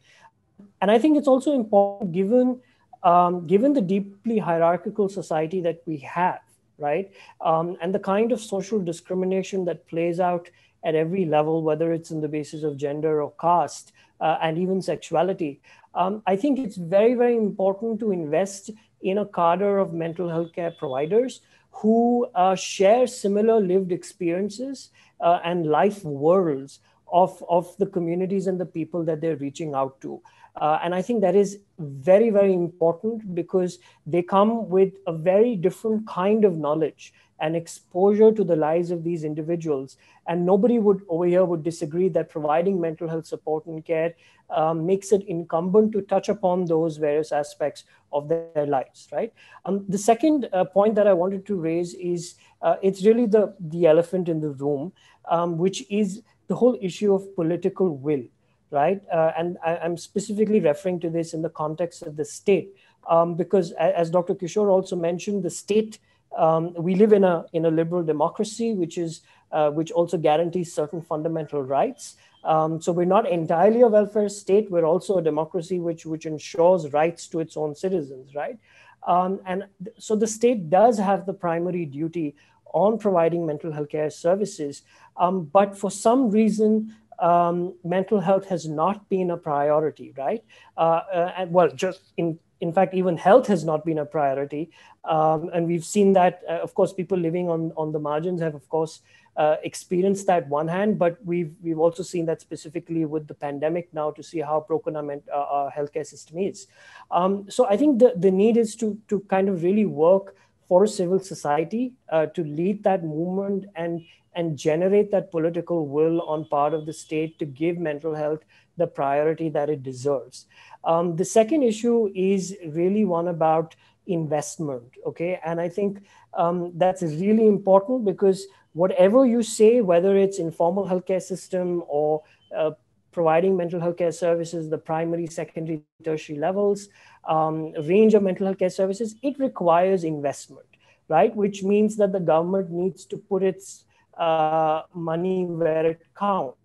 and i think it's also important given um, given the deeply hierarchical society that we have right um, and the kind of social discrimination that plays out at every level, whether it's in the basis of gender or caste uh, and even sexuality. Um, I think it's very, very important to invest in a cadre of mental health care providers who uh, share similar lived experiences uh, and life worlds of, of the communities and the people that they're reaching out to. Uh, and I think that is very, very important because they come with a very different kind of knowledge and exposure to the lives of these individuals. And nobody would over here would disagree that providing mental health support and care um, makes it incumbent to touch upon those various aspects of their lives, right? Um, the second uh, point that I wanted to raise is uh, it's really the, the elephant in the room, um, which is the whole issue of political will, right? Uh, and I, am specifically referring to this in the context of the state, um, because as Dr. Kishore also mentioned, the state um, we live in a in a liberal democracy, which is uh, which also guarantees certain fundamental rights. Um, so we're not entirely a welfare state. We're also a democracy which which ensures rights to its own citizens, right? Um, and th- so the state does have the primary duty on providing mental health care services, um, but for some reason. Um, mental health has not been a priority, right? Uh, uh, and well, just in in fact, even health has not been a priority. Um, and we've seen that, uh, of course, people living on, on the margins have, of course, uh, experienced that one hand, but we've we've also seen that specifically with the pandemic now to see how broken our, uh, our healthcare system is. Um, so I think the, the need is to to kind of really work for civil society uh, to lead that movement and and generate that political will on part of the state to give mental health the priority that it deserves. Um, the second issue is really one about investment. Okay. And I think um, that's really important because whatever you say, whether it's informal healthcare system or uh, providing mental health care services, the primary, secondary, tertiary levels, um, range of mental health care services, it requires investment, right? Which means that the government needs to put its uh, money where it counts.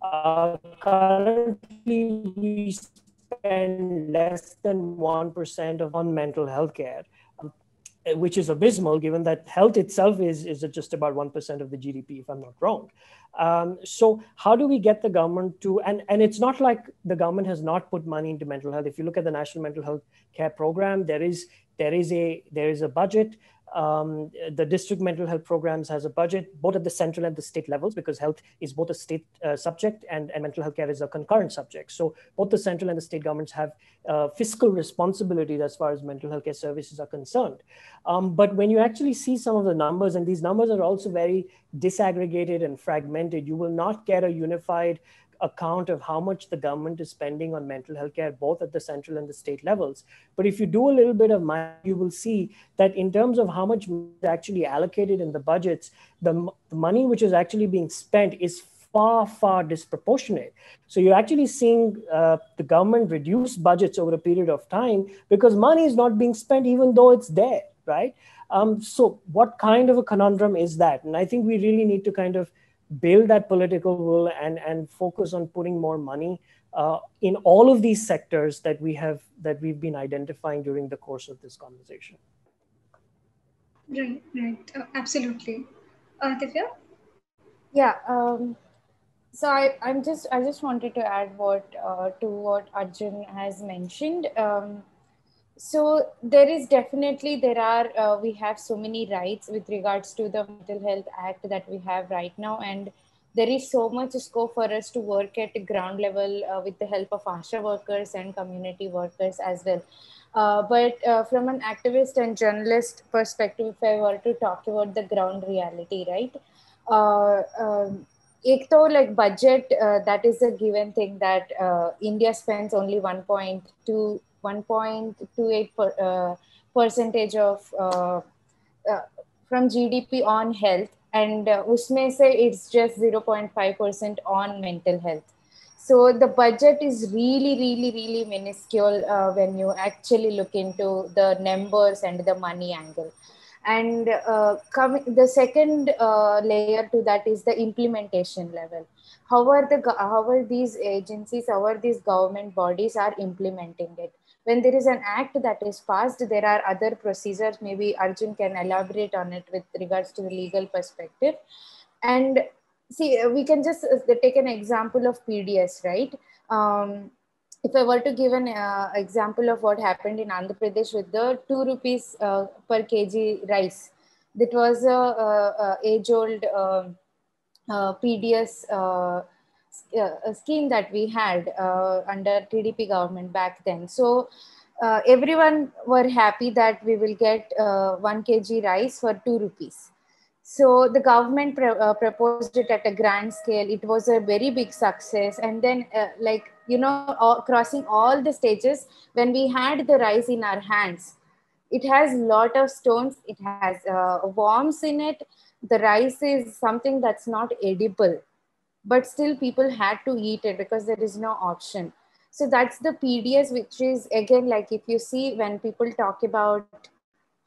Uh, currently, we spend less than 1% of on mental health care, um, which is abysmal given that health itself is, is just about 1% of the GDP, if I'm not wrong. Um, so how do we get the government to, and, and it's not like the government has not put money into mental health. If you look at the National Mental Health Care Program, there is, there is, a, there is a budget um, the district mental health programs has a budget both at the central and the state levels because health is both a state uh, subject and, and mental health care is a concurrent subject. So both the central and the state governments have uh, fiscal responsibility as far as mental health care services are concerned. Um, but when you actually see some of the numbers, and these numbers are also very disaggregated and fragmented, you will not get a unified account of how much the government is spending on mental health care, both at the central and the state levels. But if you do a little bit of math, you will see that in terms of how much is actually allocated in the budgets, the, the money which is actually being spent is far, far disproportionate. So you're actually seeing uh, the government reduce budgets over a period of time because money is not being spent even though it's there, right? Um, so what kind of a conundrum is that? And I think we really need to kind of build that political will and and focus on putting more money uh, in all of these sectors that we have that we've been identifying during the course of this conversation. Right, right, uh, absolutely. Uh, Divya? Yeah. Um, so I, I'm just I just wanted to add what uh, to what Arjun has mentioned. Um, so there is definitely there are uh, we have so many rights with regards to the mental health act that we have right now and there is so much scope for us to work at ground level uh, with the help of asha workers and community workers as well uh, but uh, from an activist and journalist perspective if i were to talk about the ground reality right uh, um, एक तो like budget uh, that is a given thing that uh, India spends only 1.2 1.28 per, percentage of uh, from GDP on health, and uh, usme se it's just 0.5 percent on mental health. So the budget is really, really, really minuscule uh, when you actually look into the numbers and the money angle. And uh, coming, the second uh, layer to that is the implementation level how are the how are these agencies how are these government bodies are implementing it when there is an act that is passed, there are other procedures. Maybe Arjun can elaborate on it with regards to the legal perspective. And see, we can just uh, take an example of PDS, right? Um, if I were to give an uh, example of what happened in Andhra Pradesh with the two rupees uh, per kg rice, that was a, a, a age-old um, uh, PDS uh, a scheme that we had uh, under TDP government back then. So uh, everyone were happy that we will get uh, 1 kg rice for 2 rupees. So the government uh, proposed it at a grand scale. It was a very big success. And then uh, like, you know, all, crossing all the stages, when we had the rice in our hands, it has a lot of stones. It has worms in it. The rice is something that's not edible but still people had to eat it because there is no option. So that's the pds which is again like if you see when people talk about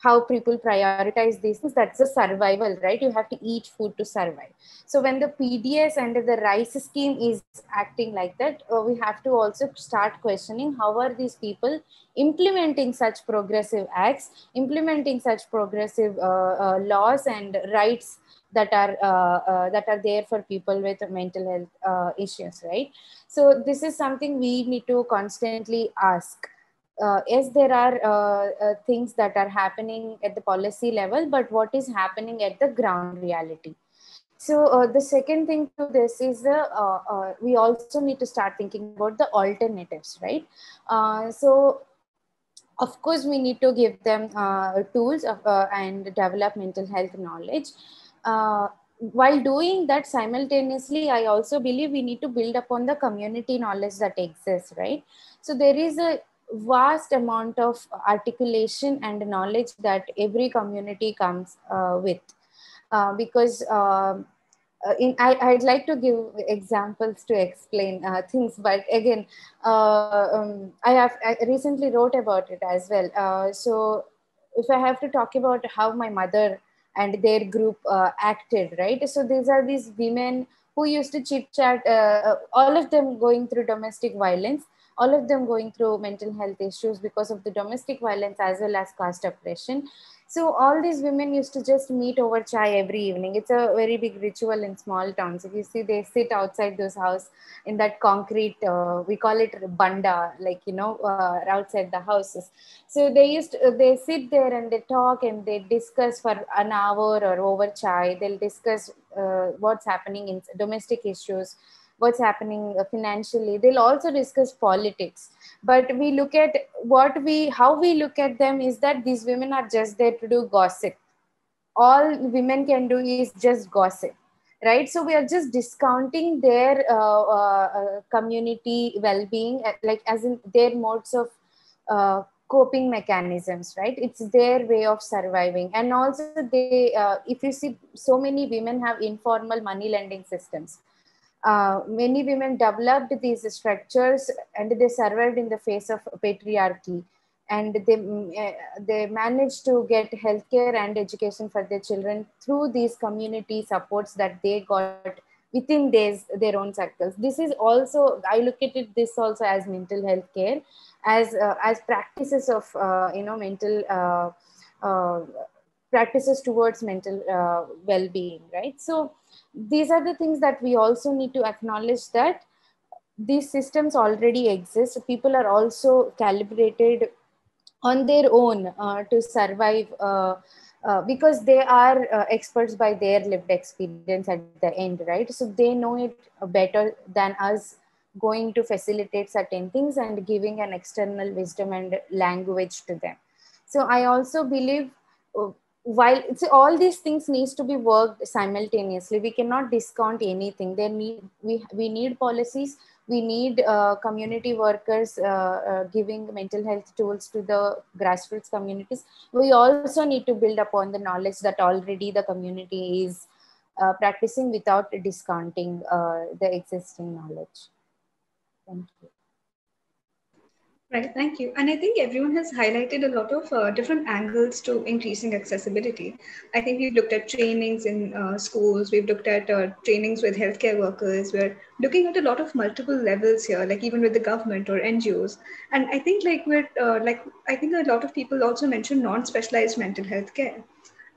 how people prioritize these things that's a survival right? You have to eat food to survive. So when the pds and the rice scheme is acting like that uh, we have to also start questioning how are these people implementing such progressive acts implementing such progressive uh, uh, laws and rights that are uh, uh, that are there for people with mental health uh, issues right? So this is something we need to constantly ask. Uh, yes there are uh, uh, things that are happening at the policy level but what is happening at the ground reality? So the second thing to this is the we also need to start thinking about the alternatives right? So of course we need to give them tools of, and develop mental health knowledge uh, while doing that simultaneously i also believe we need to build upon the community knowledge that exists right so there is a vast amount of articulation and knowledge that every community comes uh, with uh, because um, uh, in, I, would like to give examples to explain uh, things, but again, uh, um, I have I recently wrote about it as well. So if I have to talk about how my mother and their group uh, acted, right? So these are these women who used to chit chat, uh, all of them going through domestic violence, all of them going through mental health issues because of the domestic violence as well as caste oppression so all these women used to just meet over chai every evening. It's a very big ritual in small towns. If you see, they sit outside those house in that concrete. Uh, we call it banda, like you know, uh, outside the houses. So they used to, they sit there and they talk and they discuss for an hour or over chai. They'll discuss uh, what's happening in domestic issues what's happening uh, financially. They'll also discuss politics. But we look at what we how we look at them is that these women are just there to do gossip. All women can do is just gossip right? So we are just discounting their uh, uh, uh community well-being uh, like as in their modes of uh, coping mechanisms right? It's their way of surviving. And also they if you see so many women have informal money lending systems uh, many women developed these structures and they survived in the face of patriarchy and they, uh, they managed to get healthcare and education for their children through these community supports that they got within these, their own circles. This is also, I look at it this also as mental health care, as, uh, as practices of, uh, you know, mental, uh, practices towards mental well-being, right? So these are the things that we also need to acknowledge that these systems already exist. People are also calibrated on their own uh, to survive uh, uh, because they are uh, experts by their lived experience at the end right? So they know it better than us going to facilitate certain things and giving an external wisdom and language to them. So i also believe uh, while it's all these things needs to be worked simultaneously. We cannot discount anything. There need we we need policies. We need uh, community workers uh, uh, giving mental health tools to the grassroots communities. We also need to build upon the knowledge that already the community is uh, practicing without discounting uh, the existing knowledge. Thank you Right, thank you. And I think everyone has highlighted a lot of uh, different angles to increasing accessibility. I think we've looked at trainings in uh, schools, we've looked at uh, trainings with healthcare workers, we're looking at a lot of multiple levels here, like even with the government or NGOs. And I think like we're, uh, like, I think a lot of people also mentioned non-specialized mental health care.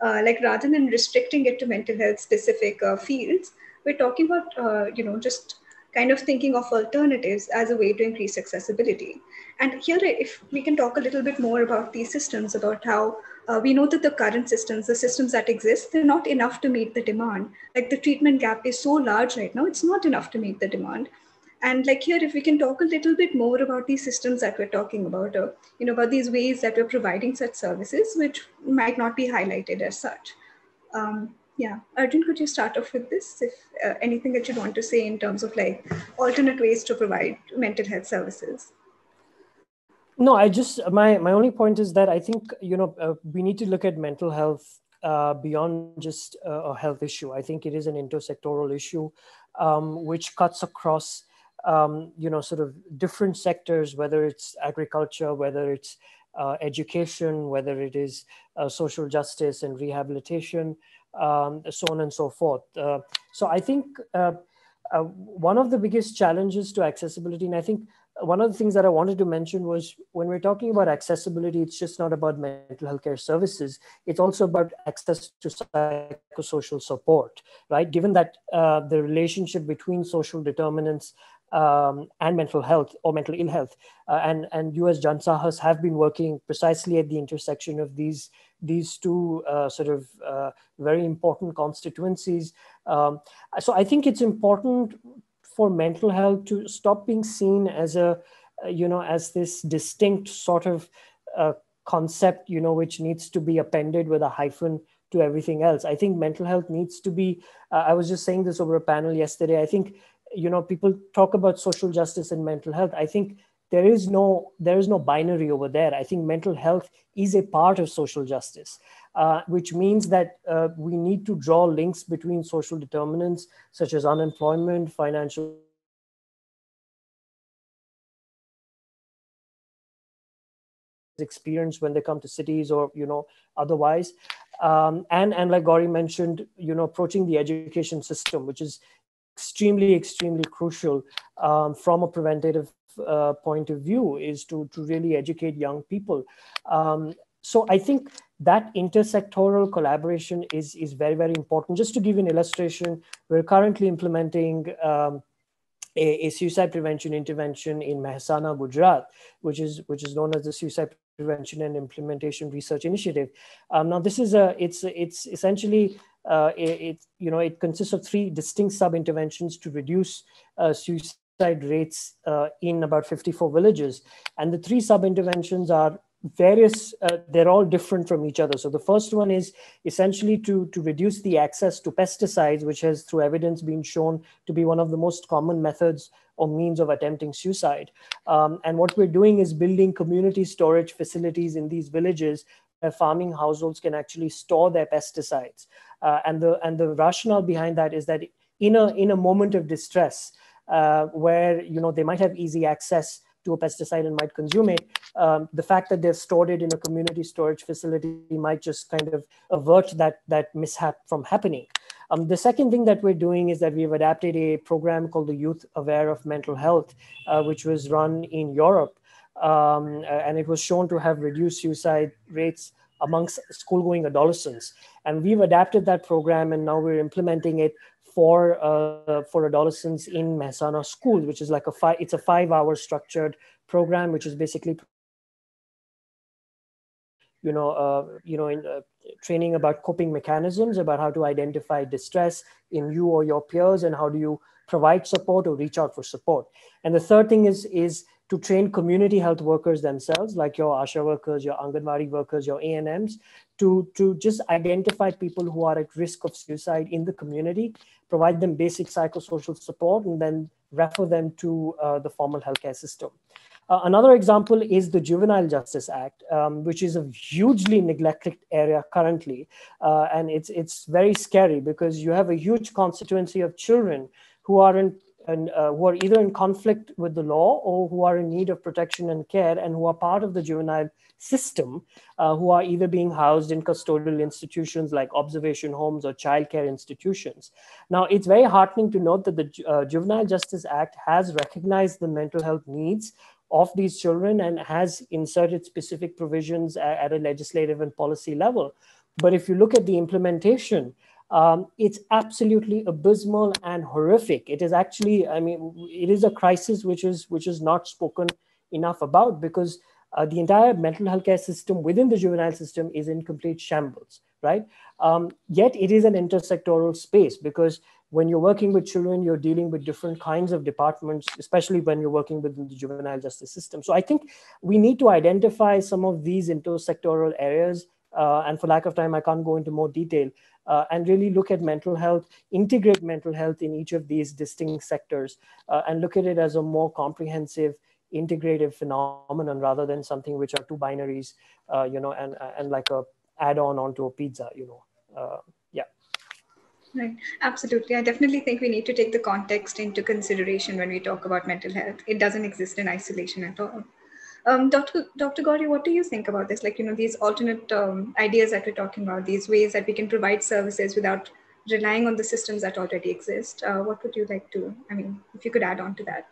Uh, like rather than restricting it to mental health specific uh, fields, we're talking about, you know, just kind of thinking of alternatives as a way to increase accessibility. And here, if we can talk a little bit more about these systems, about how uh, we know that the current systems, the systems that exist, they're not enough to meet the demand. Like the treatment gap is so large right now, it's not enough to meet the demand. And like here, if we can talk a little bit more about these systems that we're talking about, uh, you know, about these ways that we're providing such services, which might not be highlighted as such. Um, yeah, Arjun, could you start off with this? If uh, anything that you'd want to say in terms of like alternate ways to provide mental health services. No, I just my my only point is that I think you know uh, we need to look at mental health uh, beyond just uh, a health issue. I think it is an intersectoral issue um, which cuts across um, you know sort of different sectors, whether it's agriculture, whether it's uh, education, whether it is uh, social justice and rehabilitation, um, so on and so forth. Uh, so I think uh, uh, one of the biggest challenges to accessibility, and I think one of the things that I wanted to mention was when we're talking about accessibility, it's just not about mental health care services. It's also about access to psychosocial support, right? Given that uh, the relationship between social determinants um, and mental health or mental ill health. Uh, and, and you as Jan Sahas have been working precisely at the intersection of these, these two uh, sort of uh, very important constituencies. Um, so I think it's important for mental health to stop being seen as a, you know, as this distinct sort of uh, concept, you know, which needs to be appended with a hyphen to everything else. I think mental health needs to be. Uh, I was just saying this over a panel yesterday. I think you know people talk about social justice and mental health. I think there is no there is no binary over there. I think mental health is a part of social justice. Uh, which means that uh, we need to draw links between social determinants such as unemployment, financial experience when they come to cities or you know otherwise um, and and like Gauri mentioned you know approaching the education system which is extremely extremely crucial um, from a preventative uh, point of view is to to really educate young people. Um, so i think that intersectoral collaboration is is very very important. Just to give an illustration we're currently implementing um, a, a, suicide prevention intervention in Mehsana, Gujarat, which is which is known as the Suicide Prevention and Implementation Research Initiative. Um, now, this is a it's it's essentially uh, it, it, you know it consists of three distinct sub interventions to reduce uh, suicide rates uh, in about 54 villages, and the three sub interventions are various uh, they're all different from each other so the first one is essentially to to reduce the access to pesticides which has through evidence been shown to be one of the most common methods or means of attempting suicide um, and what we're doing is building community storage facilities in these villages where farming households can actually store their pesticides uh, and the and the rationale behind that is that in a in a moment of distress uh, where you know they might have easy access to a pesticide and might consume it, um, the fact that they've stored it in a community storage facility might just kind of avert that, that mishap from happening. Um, the second thing that we're doing is that we've adapted a program called the Youth Aware of Mental Health, uh, which was run in Europe. Um, and it was shown to have reduced suicide rates amongst school-going adolescents. And we've adapted that program and now we're implementing it for uh, for adolescents in Mehsana school, which is like a five. It's a five-hour structured program, which is basically you know, uh, you know, in, uh, training about coping mechanisms, about how to identify distress in you or your peers, and how do you provide support or reach out for support. And the third thing is is to train community health workers themselves, like your ASHA workers, your Anganwadi workers, your ANMs, to, to just identify people who are at risk of suicide in the community, provide them basic psychosocial support, and then refer them to uh, the formal healthcare system. Uh, another example is the Juvenile Justice Act, um, which is a hugely neglected area currently. Uh, and it's, it's very scary because you have a huge constituency of children who are in and uh, who are either in conflict with the law or who are in need of protection and care and who are part of the juvenile system uh, who are either being housed in custodial institutions like observation homes or childcare institutions. Now, it's very heartening to note that the uh, Juvenile Justice Act has recognized the mental health needs of these children and has inserted specific provisions at, a legislative and policy level. But if you look at the implementation, um, it's absolutely abysmal and horrific. It is actually, I mean, it is a crisis which is which is not spoken enough about because uh, the entire mental health care system within the juvenile system is in complete shambles, right? Um, yet it is an intersectoral space because when you're working with children, you're dealing with different kinds of departments, especially when you're working within the juvenile justice system. So I think we need to identify some of these intersectoral areas. Uh, and for lack of time, I can't go into more detail uh, and really look at mental health, integrate mental health in each of these distinct sectors, uh, and look at it as a more comprehensive, integrative phenomenon rather than something which are two binaries, uh, you know, and and like a add-on onto a pizza, you know. Right, absolutely. I definitely think we need to take the context into consideration when we talk about mental health. It doesn't exist in isolation at all. Um, Dr. Dr. Gauri, what do you think about this? Like, you know, these alternate um, ideas that we're talking about, these ways that we can provide services without relying on the systems that already exist. Uh, what would you like to, I mean, if you could add on to that?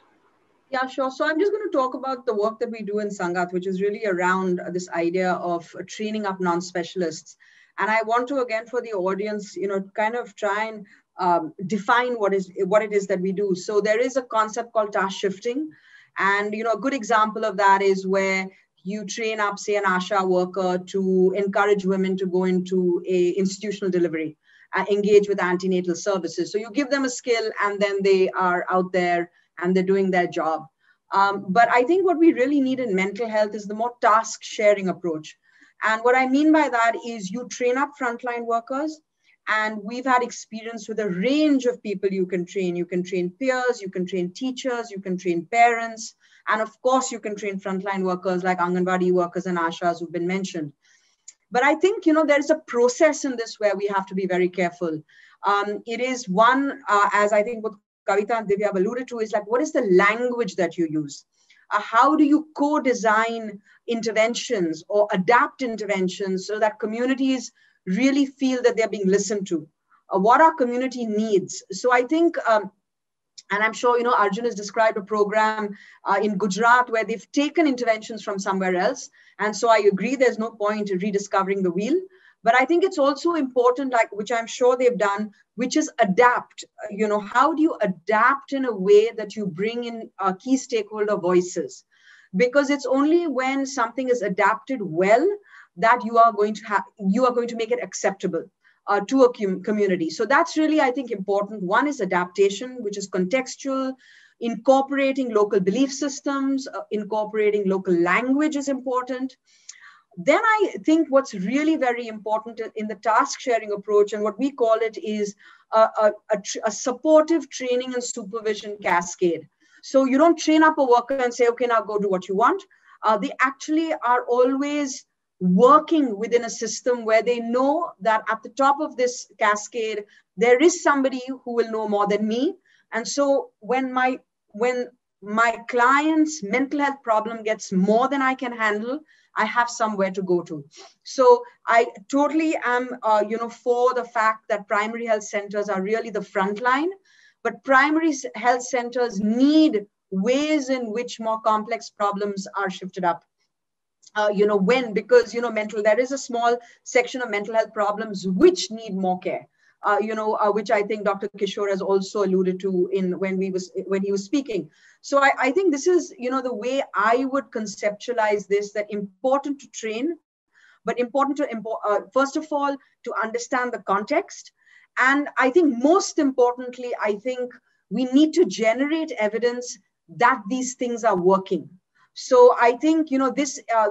Yeah, sure. So I'm just going to talk about the work that we do in Sangath, which is really around this idea of training up non-specialists. And I want to, again, for the audience, you know, kind of try and um, define what is what it is that we do. So there is a concept called task shifting, and you know, a good example of that is where you train up, say, an ASHA worker to encourage women to go into a institutional delivery, uh, engage with antenatal services. So you give them a skill, and then they are out there and they're doing their job. Um, but I think what we really need in mental health is the more task sharing approach. And what I mean by that is you train up frontline workers, and we've had experience with a range of people you can train. You can train peers, you can train teachers, you can train parents, and of course, you can train frontline workers like Anganwadi workers and Ashas who've been mentioned. But I think, you know, there is a process in this where we have to be very careful. Um, it is one, uh, as I think what Kavita and Divya have alluded to, is like, what is the language that you use? Uh, how do you co-design interventions or adapt interventions so that communities really feel that they're being listened to? Uh, what our community needs. So I think um, and I'm sure, you know, Arjun has described a program uh, in Gujarat where they've taken interventions from somewhere else. And so I agree there's no point in rediscovering the wheel. But I think it's also important, like which I'm sure they've done, which is adapt. You know, how do you adapt in a way that you bring in uh, key stakeholder voices? Because it's only when something is adapted well that you are going to have you are going to make it acceptable uh, to a com- community. So that's really, I think, important. One is adaptation, which is contextual, incorporating local belief systems, uh, incorporating local language is important. Then I think what's really very important in the task sharing approach, and what we call it is a, a, a, a supportive training and supervision cascade. So you don't train up a worker and say, okay, now go do what you want. Uh, they actually are always working within a system where they know that at the top of this cascade there is somebody who will know more than me and so when my when my client's mental health problem gets more than i can handle i have somewhere to go to. So i totally am uh, you know for the fact that primary health centers are really the front line but primary health centers need ways in which more complex problems are shifted up. Uh, you know when because you know mental there is a small section of mental health problems which need more care uh, you know uh, which i think dr kishore has also alluded to in when we was when he was speaking. So I, I think this is you know the way i would conceptualize this that important to train but important to uh, first of all to understand the context. And i think most importantly i think we need to generate evidence that these things are working. So I think, you know, this, uh,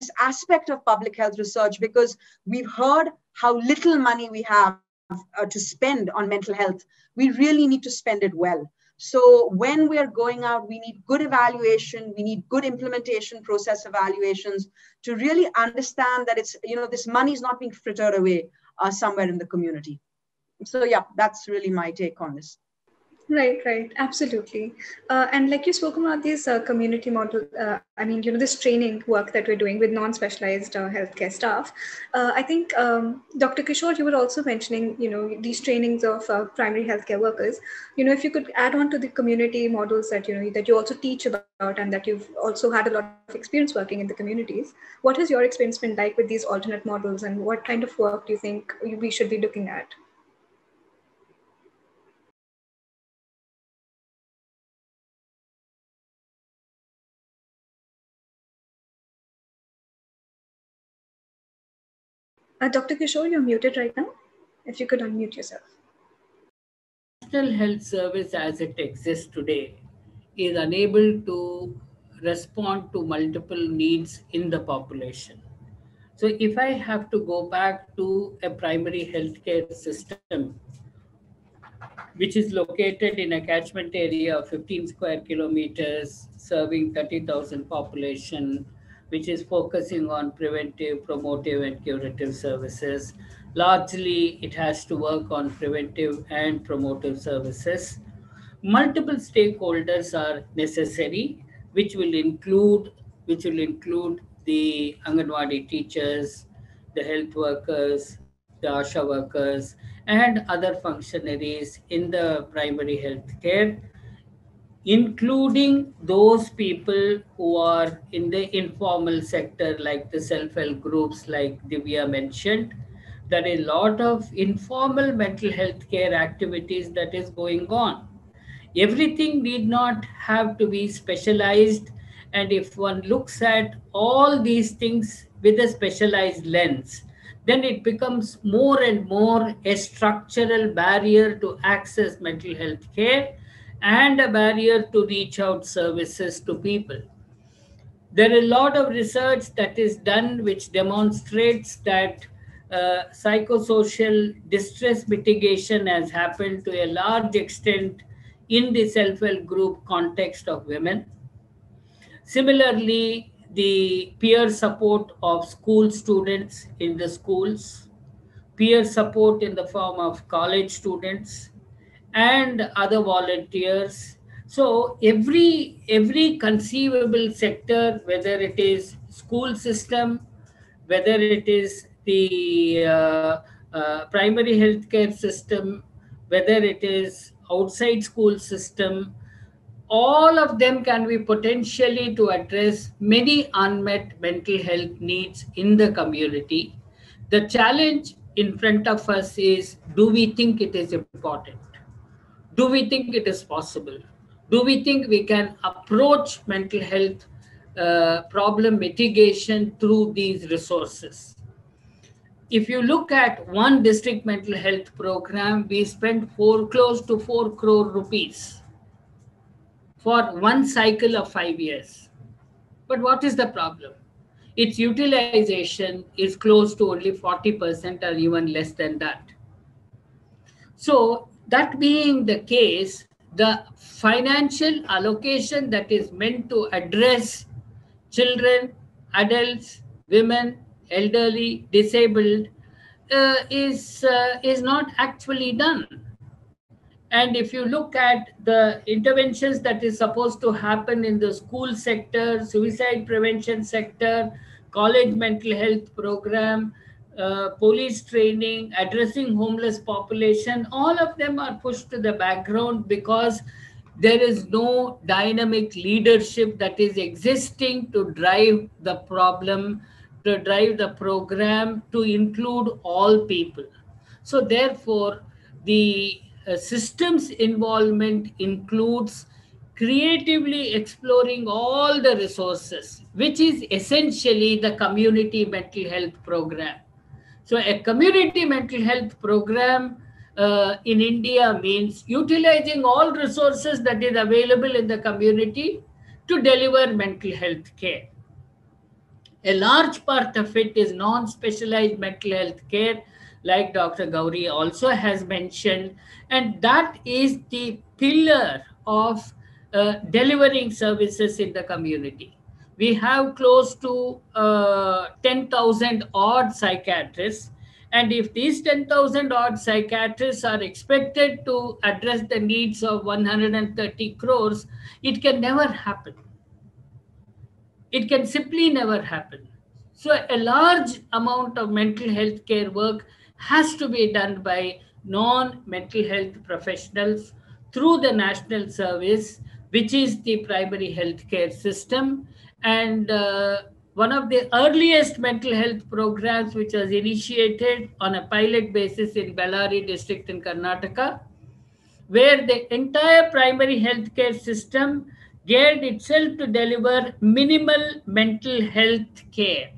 this aspect of public health research, because we've heard how little money we have uh, to spend on mental health, we really need to spend it well. So when we're going out, we need good evaluation, we need good implementation process evaluations to really understand that it's, you know, this money is not being frittered away uh, somewhere in the community. So yeah, that's really my take on this. Right, right, absolutely. Uh, and like you spoke about this uh, community model, uh, I mean, you know, this training work that we're doing with non-specialized uh, healthcare staff. Uh, I think, um, Dr. Kishore, you were also mentioning, you know, these trainings of uh, primary healthcare workers. You know, if you could add on to the community models that you know that you also teach about and that you've also had a lot of experience working in the communities. What has your experience been like with these alternate models, and what kind of work do you think we should be looking at? Uh, Dr. Kishore, you're muted right now. If you could unmute yourself. National Health Service as it exists today is unable to respond to multiple needs in the population. So if I have to go back to a primary healthcare system, which is located in a catchment area of 15 square kilometers, serving 30,000 population, which is focusing on preventive, promotive, and curative services. Largely, it has to work on preventive and promotive services. Multiple stakeholders are necessary, which will include which will include the Anganwadi teachers, the health workers, the ASHA workers, and other functionaries in the primary health care including those people who are in the informal sector, like the self-help groups, like Divya mentioned. There are a lot of informal mental health care activities that is going on. Everything need not have to be specialized. And if one looks at all these things with a specialized lens, then it becomes more and more a structural barrier to access mental health care and a barrier to reach out services to people. There is a lot of research that is done which demonstrates that uh, psychosocial distress mitigation has happened to a large extent in the self-help group context of women. Similarly, the peer support of school students in the schools, peer support in the form of college students and other volunteers. So every every conceivable sector, whether it is school system, whether it is the uh, uh, primary healthcare system, whether it is outside school system, all of them can be potentially to address many unmet mental health needs in the community. The challenge in front of us is do we think it is important? Do we think it is possible? Do we think we can approach mental health uh, problem mitigation through these resources? If you look at one district mental health program, we spent four close to four crore rupees for one cycle of five years. But what is the problem? Its utilization is close to only 40% or even less than that. So, that being the case, the financial allocation that is meant to address children, adults, women, elderly, disabled uh, is, uh, is not actually done. And if you look at the interventions that is supposed to happen in the school sector, suicide prevention sector, college mental health program, uh, police training, addressing homeless population, all of them are pushed to the background because there is no dynamic leadership that is existing to drive the problem, to drive the program, to include all people. So therefore, the uh, systems involvement includes creatively exploring all the resources, which is essentially the community mental health program. So a community mental health program uh, in India means utilizing all resources that is available in the community to deliver mental health care. A large part of it is non-specialized mental health care, like Dr. Gauri also has mentioned, and that is the pillar of uh, delivering services in the community. We have close to uh, 10,000 odd psychiatrists. And if these 10,000 odd psychiatrists are expected to address the needs of 130 crores, it can never happen. It can simply never happen. So a large amount of mental health care work has to be done by non-mental health professionals through the national service, which is the primary health care system. And uh, one of the earliest mental health programs which was initiated on a pilot basis in Bellary district in Karnataka, where the entire primary health care system geared itself to deliver minimal mental health care.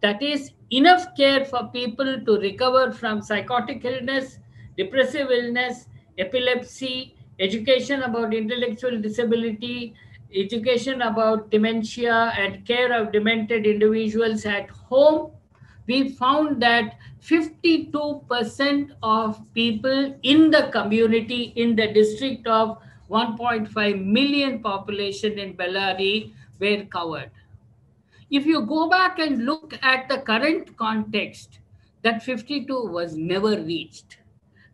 That is enough care for people to recover from psychotic illness, depressive illness, epilepsy, education about intellectual disability, education about dementia and care of demented individuals at home, we found that 52% of people in the community in the district of 1.5 million population in Bellary were covered. If you go back and look at the current context, that 52 was never reached.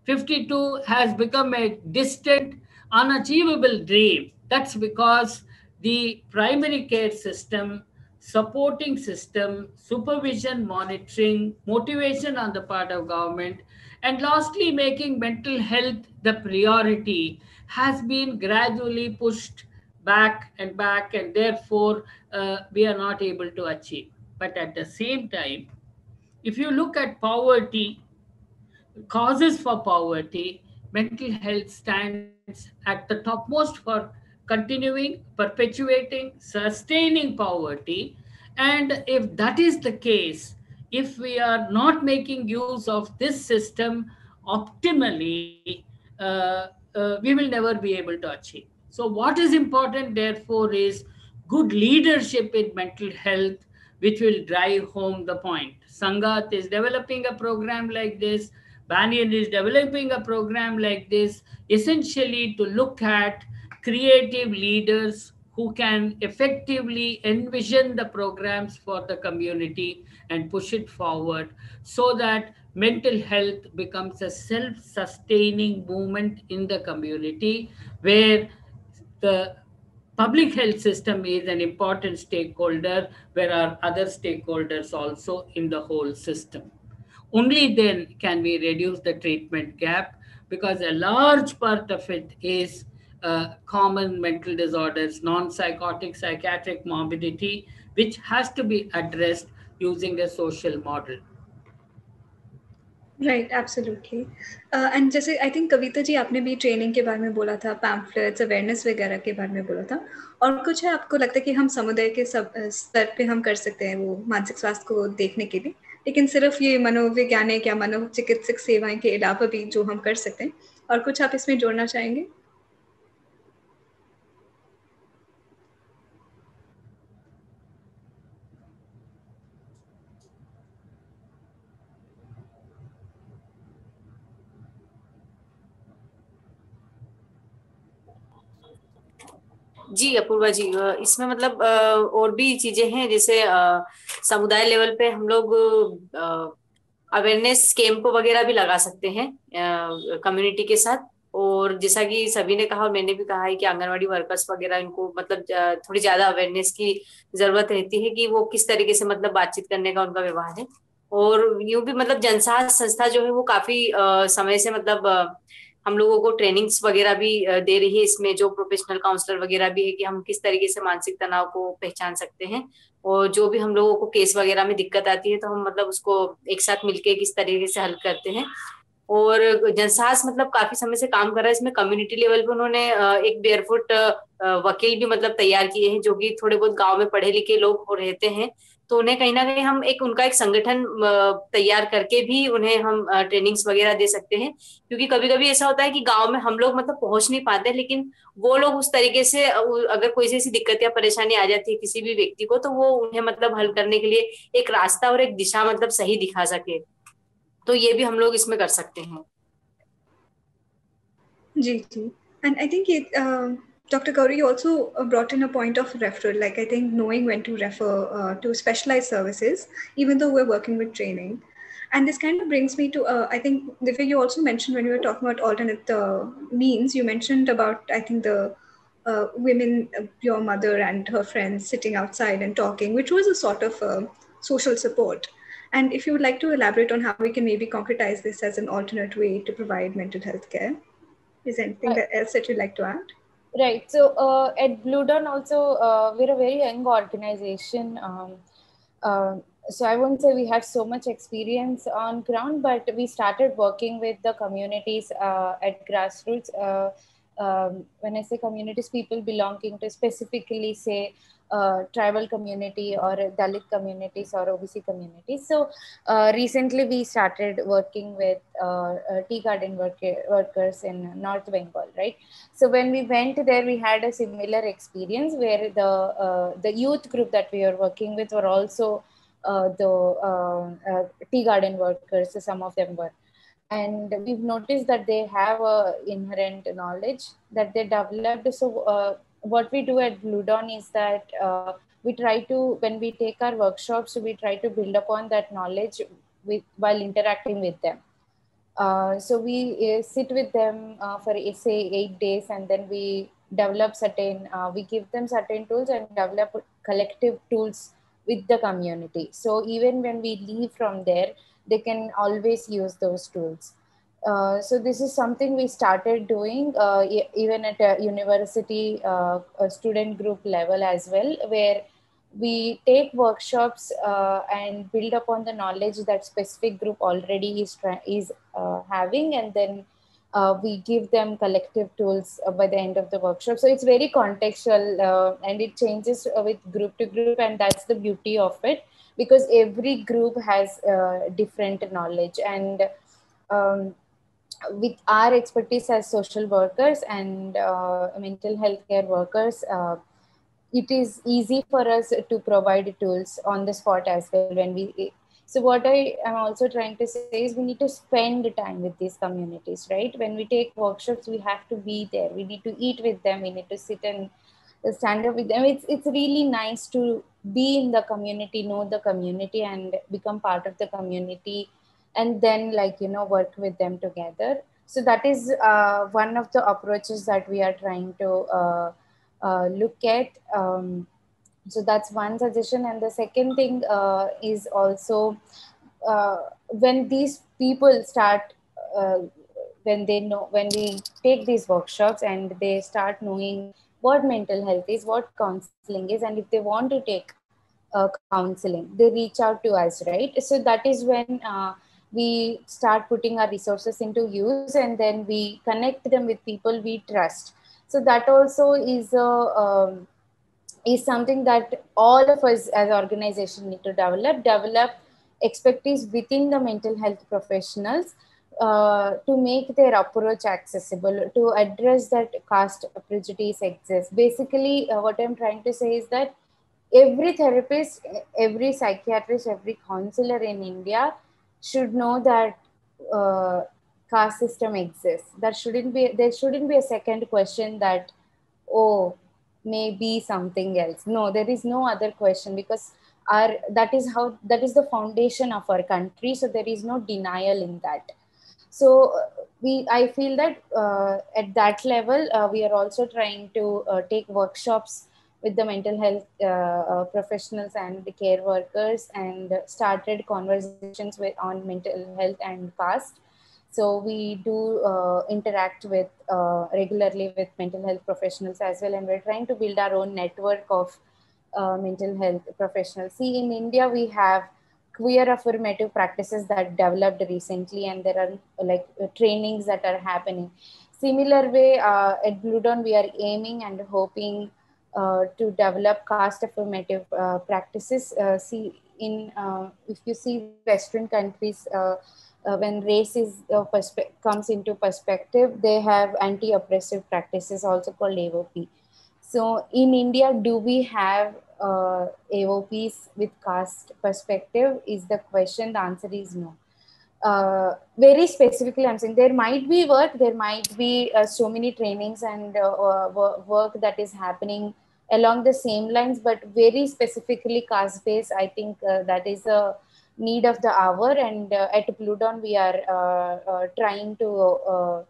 52 has become a distant, unachievable dream. That's because the primary care system, supporting system, supervision, monitoring, motivation on the part of government, and lastly, making mental health the priority has been gradually pushed back and back, and therefore uh, we are not able to achieve. But at the same time, if you look at poverty, causes for poverty, mental health stands at the topmost for continuing, perpetuating, sustaining poverty. And if that is the case, if we are not making use of this system optimally, uh, uh, we will never be able to achieve. So, what is important, therefore, is good leadership in mental health, which will drive home the point. Sangath is developing a program like this. Banyan is developing a program like this, essentially to look at creative leaders who can effectively envision the programs for the community and push it forward so that mental health becomes a self-sustaining movement in the community where the public health system is an important stakeholder where are other stakeholders also in the whole system. Only then can we reduce the treatment gap because a large part of it is uh, common mental disorders, non-psychotic psychiatric morbidity, which has to be addressed using a social model. Right absolutely and जैसे I think Kavita ji आपने भी training के बारे में बोला था pamphlets awareness वगैरह के बारे में बोला था। और कुछ है आपको लगता है कि हम समुदाय के सब स्तर पे हम कर सकते हैं वो मानसिक स्वास्थ्य को देखने के लिए? लेकिन सिर्फ़ ये मनोवैज्ञानिक या मनोचिकित्सक सेवाएँ के अलावा भी जो हम कर सकते हैं? और कुछ आप इसमें जोड़ना चाहेंगे? जी, अपूर्वा जी इसमें मतलब और भी चीज़ें हैं, जैसे समुदाय लेवल पे हम लोग अवेयरनेस कैंप वगैरह भी लगा सकते हैं कम्युनिटी के साथ। और जैसा कि सभी ने कहा और मैंने भी कहा है कि आंगनवाड़ी वर्कर्स वगैरह, इनको मतलब थोड़ी ज़्यादा अवेयरनेस की ज़रूरत रहती है कि वो किस तरीके से मतलब बातचीत करने का उनका व्यवहार है। और यूँ भी मतलब जनसाह संस्था जो है वो काफ़ी समय से मतलब हम लोगों को ट्रेनिंग्स वगैरह भी दे रही है इसमें, जो प्रोफेशनल काउंसलर वगैरह भी है कि हम किस तरीके से मानसिक तनाव को पहचान सकते हैं। और जो भी हम लोगों को केस वगैरह में दिक्कत आती है तो हम मतलब उसको एक साथ मिलके किस तरीके से हल करते हैं। और जनसाहस मतलब काफ़ी समय से काम कर रहा है, इसमें कम्युनिटी लेवल पे उन्होंने एक बेयरफुट वकील भी मतलब तैयार किए हैं, जो कि थोड़े बहुत गाँव में पढ़े लिखे लोग रहते हैं। तो उन्हें कहीं ना कहीं हम एक उनका एक संगठन तैयार करके भी उन्हें हम ट्रेनिंग्स वगैरह दे सकते हैं। क्योंकि कभी कभी ऐसा होता है कि गाँव में हम लोग मतलब पहुँच नहीं पाते, लेकिन वो लोग उस तरीके से अगर कोई ऐसी दिक्कत या परेशानी आ जाती है किसी भी व्यक्ति को तो वो उन्हें मतलब हल करने के लिए एक रास्ता और एक दिशा मतलब सही दिखा सके। तो ये भी हम लोग इसमें कर सकते हैं। जी जी। And I think Dr. Gauri also uh, brought in a point of referral, like I think knowing when to refer uh, to specialized services, even though we're working with training. And this kind of brings me to, uh, I think, the way you also mentioned when you were talking about alternate uh, means, you mentioned about, I think, the uh, women, uh, your mother and her friends sitting outside and talking, which was a sort of social support. And if you would like to elaborate on how we can maybe concretize this as an alternate way to provide mental health care, is there anything else that you'd like to add? Right. So uh, at Blue Dawn also, uh, we're a very young organization. Um, uh, so I won't say we have so much experience on ground, but we started working with the communities uh, at grassroots. Uh, um, when I say communities, people belonging to specifically say uh, tribal community or Dalit communities or OBC communities. So uh, recently we started working with uh, uh tea garden worker, workers in North Bengal, right? So when we went there, we had a similar experience where the uh, the youth group that we were working with were also uh, the tea garden workers. So some of them were and we've noticed that they have a inherent knowledge that they developed so uh, what we do at Blue Dawn is that uh, we try to, when we take our workshops, we try to build upon that knowledge with, while interacting with them. Uh, so we uh, sit with them uh, for say eight days and then we develop certain, uh, we give them certain tools and develop collective tools with the community. So even when we leave from there, they can always use those tools. Uh, so this is something we started doing uh, e- even at a university uh, a student group level as well, where we take workshops uh, and build upon the knowledge that specific group already is is uh, having, and then we give them collective tools by the end of the workshop. So it's very contextual and it changes with group to group, and that's the beauty of it because every group has different knowledge and. Um, with our expertise as social workers and uh, mental health care workers, uh, it is easy for us to provide tools on the spot as well when we so what i am also trying to say is we need to spend time with these communities right? When we take workshops we have to be there. We need to eat with them. We need to sit and stand up with them. It's it's really nice to be in the community know the community and become part of the community and then like you know work with them together. So that is uh, one of the approaches that we are trying to uh, uh, look at. Um, so that's one suggestion. And the second thing uh, is also uh, when these people start uh, when they know when we take these workshops and they start knowing what mental health is what counseling is and if they want to take counseling they reach out to us right? So that is when we start putting our resources into use and then we connect them with people we trust. So that also is a um, is something that all of us as organization need to develop develop expertise within the mental health professionals uh, to make their approach accessible to address that caste prejudice exists. Basically uh, what i'm trying to say is that every therapist every psychiatrist every counselor in india should know that uh, caste system exists. That shouldn't be there shouldn't be a second question that oh maybe something else. No there is no other question because our that is how that is the foundation of our country so there is no denial in that. So we i feel that uh, at that level uh, we are also trying to uh, take workshops with the mental health uh, uh, professionals and the care workers and started conversations with on mental health and caste so we do uh, interact with uh, regularly with mental health professionals as well, and we're trying to build our own network of uh, mental health professionals. See, in India, we have queer affirmative practices that developed recently, and there are like trainings that are happening. Similar way, uh, at Blue Dawn, we are aiming and hoping uh, to develop caste affirmative uh, practices. see, in if you see Western countries uh, when race is uh, comes into perspective, they have anti-oppressive practices also called AOP. So in India, do we have uh, AOPs with caste perspective? Is the question. The answer is no. Uh, very specifically, I'm saying there might be work, there might be uh, so many trainings and uh, work that is happening along the same lines, but very specifically caste based, I think uh, that is a need of the hour. And uh, at Blue Dawn, we are uh, uh, trying to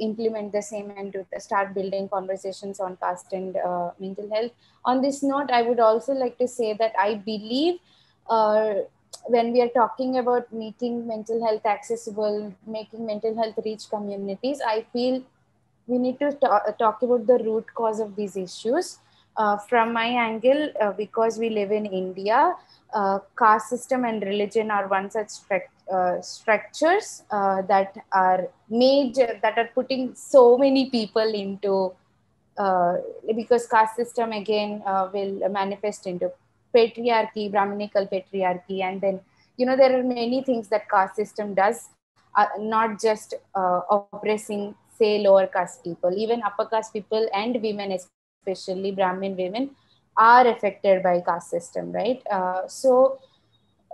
implement the same and to start building conversations on caste and mental health. On this note, I would also like to say that I believe when we are talking about making mental health accessible, making mental health reach communities, I feel we need to talk, talk about the root cause of these issues. Uh, from my angle, uh, because we live in India, uh, caste system and religion are one such uh, structures uh, that are made that are putting so many people into uh, because caste system again will manifest into patriarchy brahminical patriarchy and then you know there are many things that caste system does not just oppressing say lower caste people. Even upper caste people and women especially brahmin women are affected by caste system right? Uh, so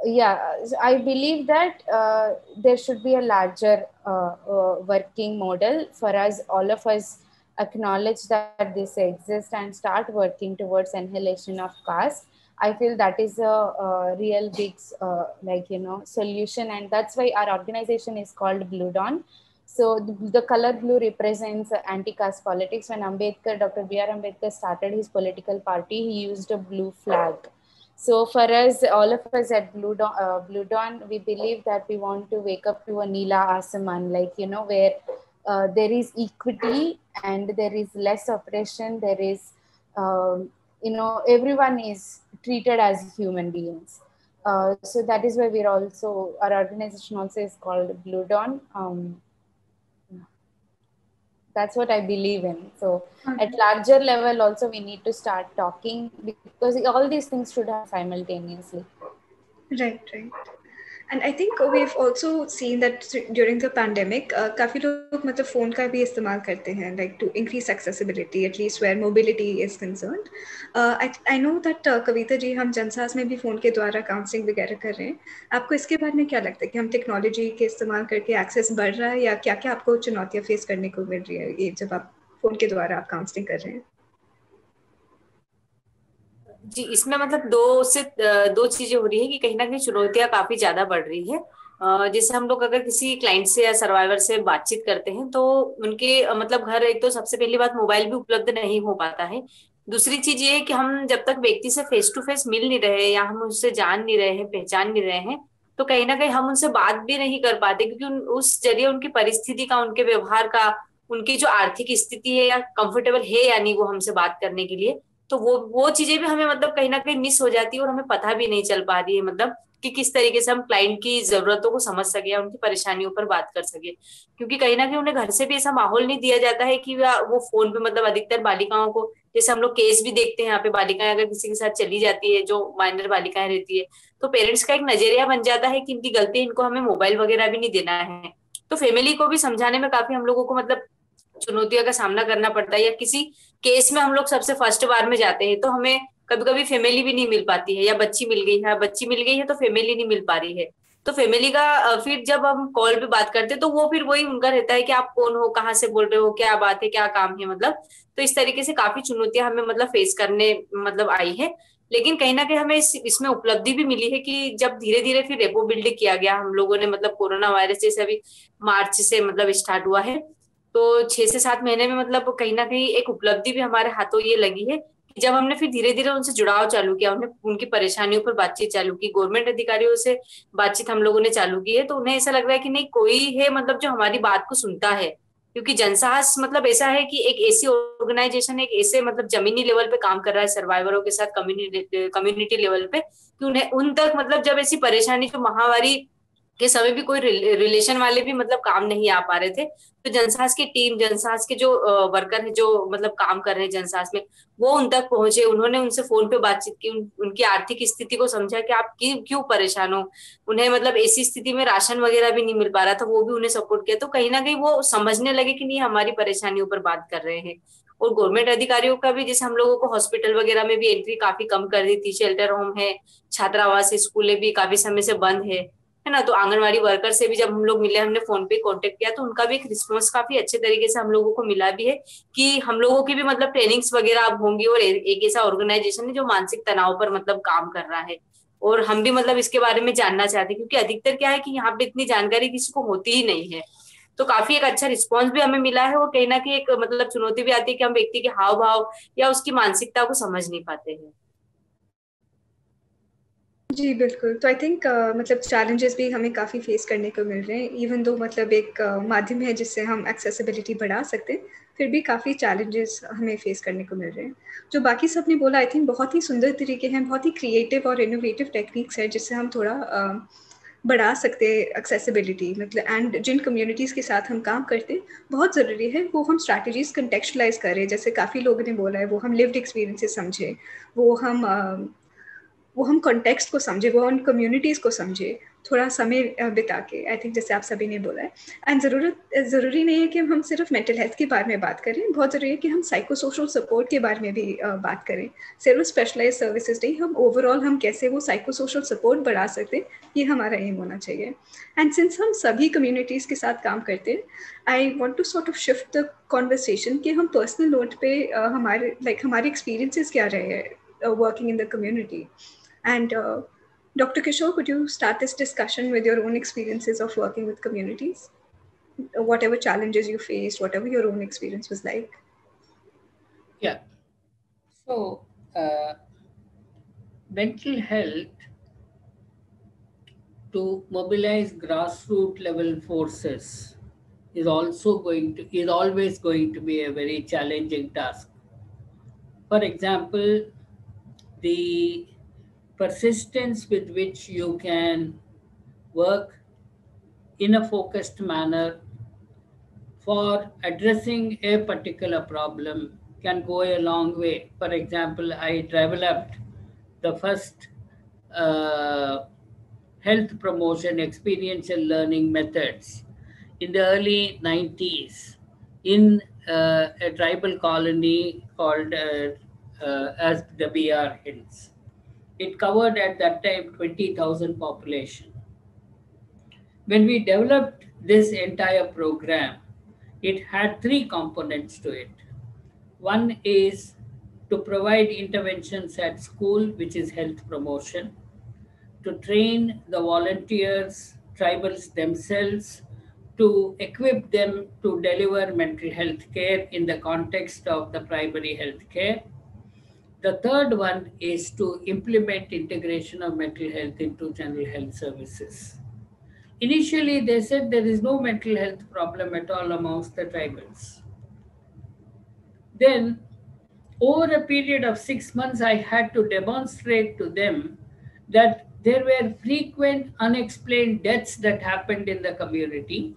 yeah i believe that uh, there should be a larger uh, uh, working model for us all of us acknowledge that this exists and start working towards annihilation of caste. I feel that is a, a real big uh, like you know solution and that's why our organization is called blue dawn so the, the, color blue represents anti-caste politics. When Ambedkar, Dr. B.R. Ambedkar started his political party, he used a blue flag. So for us, all of us at Blue Dawn, uh, Blue Dawn, we believe that we want to wake up to a Nila Asaman, like, you know, where uh, there is equity and there is less oppression. There is, um, you know, everyone is treated as human beings. Uh, so that is why we're also, our organization also is called Blue Dawn. Um, that's what i believe in. So okay. at larger level also we need to start talking because all these things should happen simultaneously. Right right and I think we've also seen that during the pandemic uh, काफ़ी लोग मतलब phone का भी इस्तेमाल करते हैं at least where mobility is concerned. Uh, I, I know that uh, कविता जी हम जनसास में भी फ़ोन के द्वारा काउंसलिंग वगैरह कर रहे हैं। आपको इसके बारे में क्या लगता है कि हम टेक्नोलॉजी के इस्तेमाल करके एक्सेस बढ़ रहा है या क्या क्या आपको चुनौतियाँ फेस करने को मिल रही है ये जब आप फ़ोन के द्वारा आप काउंसलिंग कर रहे हैं? जी, इसमें मतलब दो से दो चीज़ें हो रही है कि कहीं ना कहीं चुनौतियाँ काफ़ी ज़्यादा बढ़ रही है। जैसे हम लोग अगर किसी क्लाइंट से या सर्वाइवर से बातचीत करते हैं तो उनके मतलब घर एक तो सबसे पहली बात मोबाइल भी उपलब्ध नहीं हो पाता है। दूसरी चीज़ ये है कि हम जब तक व्यक्ति से फेस टू फेस मिल नहीं रहे या हम उससे जान नहीं रहे हैं, पहचान नहीं रहे हैं तो कहीं ना कहीं हम उनसे बात भी नहीं कर पाते क्योंकि उन, उस ज़रिए उनकी परिस्थिति का, उनके व्यवहार का, उनकी जो आर्थिक स्थिति है या कंफर्टेबल है या नहीं वो हमसे बात करने के लिए तो वो वो चीज़ें भी हमें मतलब कहीं ना कहीं मिस हो जाती है और हमें पता भी नहीं चल पा रही है मतलब कि किस तरीके से हम क्लाइंट की जरूरतों को समझ सके या उनकी परेशानियों पर बात कर सके। क्योंकि कहीं ना कहीं उन्हें घर से भी ऐसा माहौल नहीं दिया जाता है कि वो फ़ोन पे मतलब अधिकतर बालिकाओं को, जैसे हम लोग केस भी देखते हैं यहाँ पे बालिकाएँ अगर किसी के साथ चली जाती है, जो माइनर बालिकाएँ रहती है तो पेरेंट्स का एक नज़रिया बन जाता है कि इनकी गलती इनको हमें मोबाइल वगैरह भी नहीं देना है। तो फैमिली को भी समझाने में काफ़ी हम लोगों को मतलब चुनौतियों का सामना करना पड़ता है या किसी केस में हम लोग सबसे फ़र्स्ट बार में जाते हैं तो हमें कभी कभी फैमिली भी नहीं मिल पाती है या बच्ची मिल गई है बच्ची मिल गई है तो फैमिली नहीं मिल पा रही है। तो फैमिली का फिर जब हम कॉल पे बात करते हैं तो वो फिर वही उनका रहता है कि आप कौन हो कहाँ से बोल रहे हो क्या बात है क्या काम है मतलब। तो इस तरीके से काफ़ी चुनौतियाँ हमें मतलब फेस करने मतलब आई है। लेकिन कहीं ना कहीं हमें इस, इसमें उपलब्धि भी मिली है कि जब धीरे धीरे फिर रेपो बिल्ड किया गया हम लोगों ने मतलब कोरोना वायरस जैसे अभी मार्च से मतलब स्टार्ट हुआ है तो छह से सात महीने में मतलब कहीं ना कहीं एक उपलब्धि भी हमारे हाथों ये लगी है कि जब हमने फिर धीरे धीरे उनसे जुड़ाव चालू किया, उन्हें, उनकी परेशानियों पर बातचीत चालू की, गवर्नमेंट अधिकारियों से बातचीत हम लोगों ने चालू की है तो उन्हें ऐसा लग रहा है कि नहीं, कोई है मतलब जो हमारी बात को सुनता है, क्योंकि जनसाहस मतलब ऐसा है कि एक ऐसी ऑर्गेनाइजेशन एक ऐसे मतलब जमीनी लेवल पे काम कर रहा है सर्वाइवरों के साथ कम्युनिटी कम्युनिटी लेवल पे, कि उन्हें उन तक मतलब जब ऐसी परेशानी, जो महामारी के समय भी कोई रिलेशन वाले भी मतलब काम नहीं आ पा रहे थे। तो जनसास की टीम जनसास के जो वर्कर है जो मतलब काम कर रहे हैं जनसास में वो उन तक पहुँचे। उन्होंने उनसे फ़ोन पे बातचीत की उन, उनकी आर्थिक स्थिति को समझा कि आप क्यों परेशान हो? उन्हें मतलब ऐसी स्थिति में राशन वगैरह भी नहीं मिल पा रहा था वो भी उन्हें सपोर्ट किया। तो कहीं ना कहीं वो समझने लगे कि नहीं हमारी परेशानियों पर बात कर रहे हैं। और गवर्नमेंट अधिकारियों का भी जैसे हम लोगों को हॉस्पिटल वगैरह में भी एंट्री काफ़ी कम कर दी थी। शेल्टर होम है छात्रावास स्कूलें भी काफ़ी समय से बंद है। है ना? तो आंगनवाड़ी वर्कर से भी जब हम लोग मिले, हमने फ़ोन पे कांटेक्ट किया तो उनका भी एक रिस्पॉन्स काफ़ी अच्छे तरीके से हम लोगों को मिला भी है कि हम लोगों की भी मतलब ट्रेनिंग्स वगैरह अब होंगी और एक ऐसा ऑर्गेनाइजेशन है जो मानसिक तनाव पर मतलब काम कर रहा है। और हम भी मतलब इसके बारे में जानना चाहते क्योंकि अधिकतर क्या है कि यहाँ पे इतनी जानकारी किसी को होती ही नहीं है। तो काफ़ी एक अच्छा रिस्पॉन्स भी हमें मिला है और कहीं ना कहीं एक मतलब चुनौती भी आती है कि हम व्यक्ति के हाव भाव या उसकी मानसिकता को समझ नहीं पाते हैं। जी बिल्कुल। तो आई थिंक uh, मतलब चैलेंजेस भी हमें काफ़ी फेस करने को मिल रहे हैं इवन दो मतलब एक uh, माध्यम है जिससे हम एक्सेसिबिलिटी बढ़ा सकते हैं फिर भी काफ़ी चैलेंजेस हमें फेस करने को मिल रहे हैं। जो बाकी सबने बोला आई थिंक बहुत ही सुंदर तरीके हैं बहुत ही क्रिएटिव और इनोवेटिव टेक्निक्स है जिससे हम थोड़ा uh, बढ़ा सकते हैं एक्सेसिबिलिटी मतलब एंड जिन कम्युनिटीज़ के साथ हम काम करते हैं बहुत ज़रूरी है वो हम स्ट्रैटेजीज कंटेक्चुलाइज करें। जैसे काफ़ी लोगों ने बोला है वो हम लिव्ड एक्सपीरियंसेस समझें वो हम वो हम कॉन्टेक्स्ट को समझे, वो उन कम्युनिटीज़ को समझे, थोड़ा समय बिता के आई थिंक जैसे आप सभी ने बोला है। एंड ज़रूरत, ज़रूरी नहीं है कि हम सिर्फ़ मेंटल हेल्थ के बारे में बात करें, बहुत ज़रूरी है कि हम साइको सोशल सपोर्ट के बारे में भी बात करें। सिर्फ़ स्पेशलाइज सर्विसेज़ नहीं, हम ओवरऑल हम कैसे वो साइको सोशल सपोर्ट बढ़ा सकते हैं, ये हमारा एम होना चाहिए। एंड सिंस हम सभी कम्युनिटीज़ के साथ काम करते हैं I want to sort of shift the conversation कि हम पर्सनल नोट पे हमारे लाइक हमारे एक्सपीरियंसिस क्या रहे हैं working in the community And uh, Dr. Kishore, could you start this discussion with your own experiences of working with communities? Whatever challenges you faced, whatever your own experience was like. Yeah. So, uh, mental health to mobilize grassroots level forces is also going to is always going to be a very challenging task. For example, the persistence with which you can work in a focused manner for addressing a particular problem can go a long way. For example, I developed the first uh, health promotion experiential learning methods in the early 90s in uh, a tribal colony called uh, uh, as the BR Hills. It covered at that time 20,000 population. When we developed this entire program, it had three components to it. One is to provide interventions at school, which is health promotion, to train the volunteers, tribals themselves, to equip them to deliver mental health care in the context of the primary health care. The third one is to implement integration of mental health into general health services. Initially, they said there is no mental health problem at all amongst the tribals. Then, over a period of six months, I had to demonstrate to them that there were frequent unexplained deaths that happened in the community.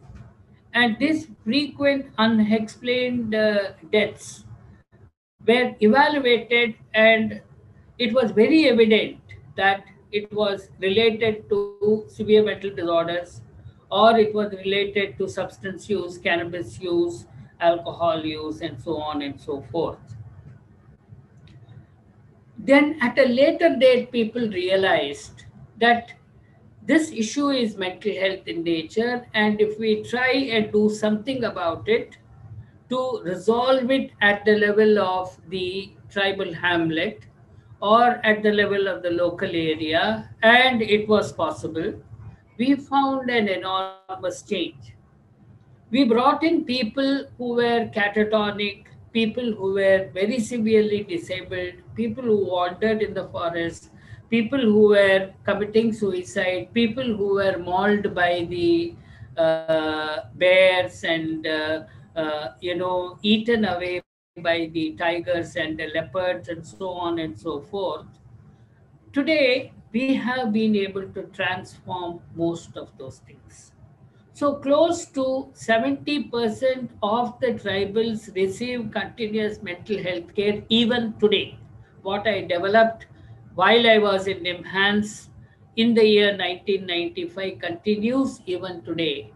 And these frequent unexplained uh, deaths were evaluated, and it was very evident that it was related to severe mental disorders or it was related to substance use, cannabis use, alcohol use, and so on and so forth. Then at a later date, people realized that this issue is mental health in nature, and if we try and do something about it to resolve it at the level of the tribal hamlet, or at the level of the local area, and it was possible, we found an enormous change. We brought in people who were catatonic, people who were very severely disabled, people who wandered in the forest, people who were committing suicide, people who were mauled by the uh, bears and, uh, Uh, you know, eaten away by the tigers and the leopards and so on and so forth. Today, we have been able to transform most of those things. So close to 70% of the tribals receive continuous mental health care even today. What I developed while I was in NIMHANS in the year 1995 continues even today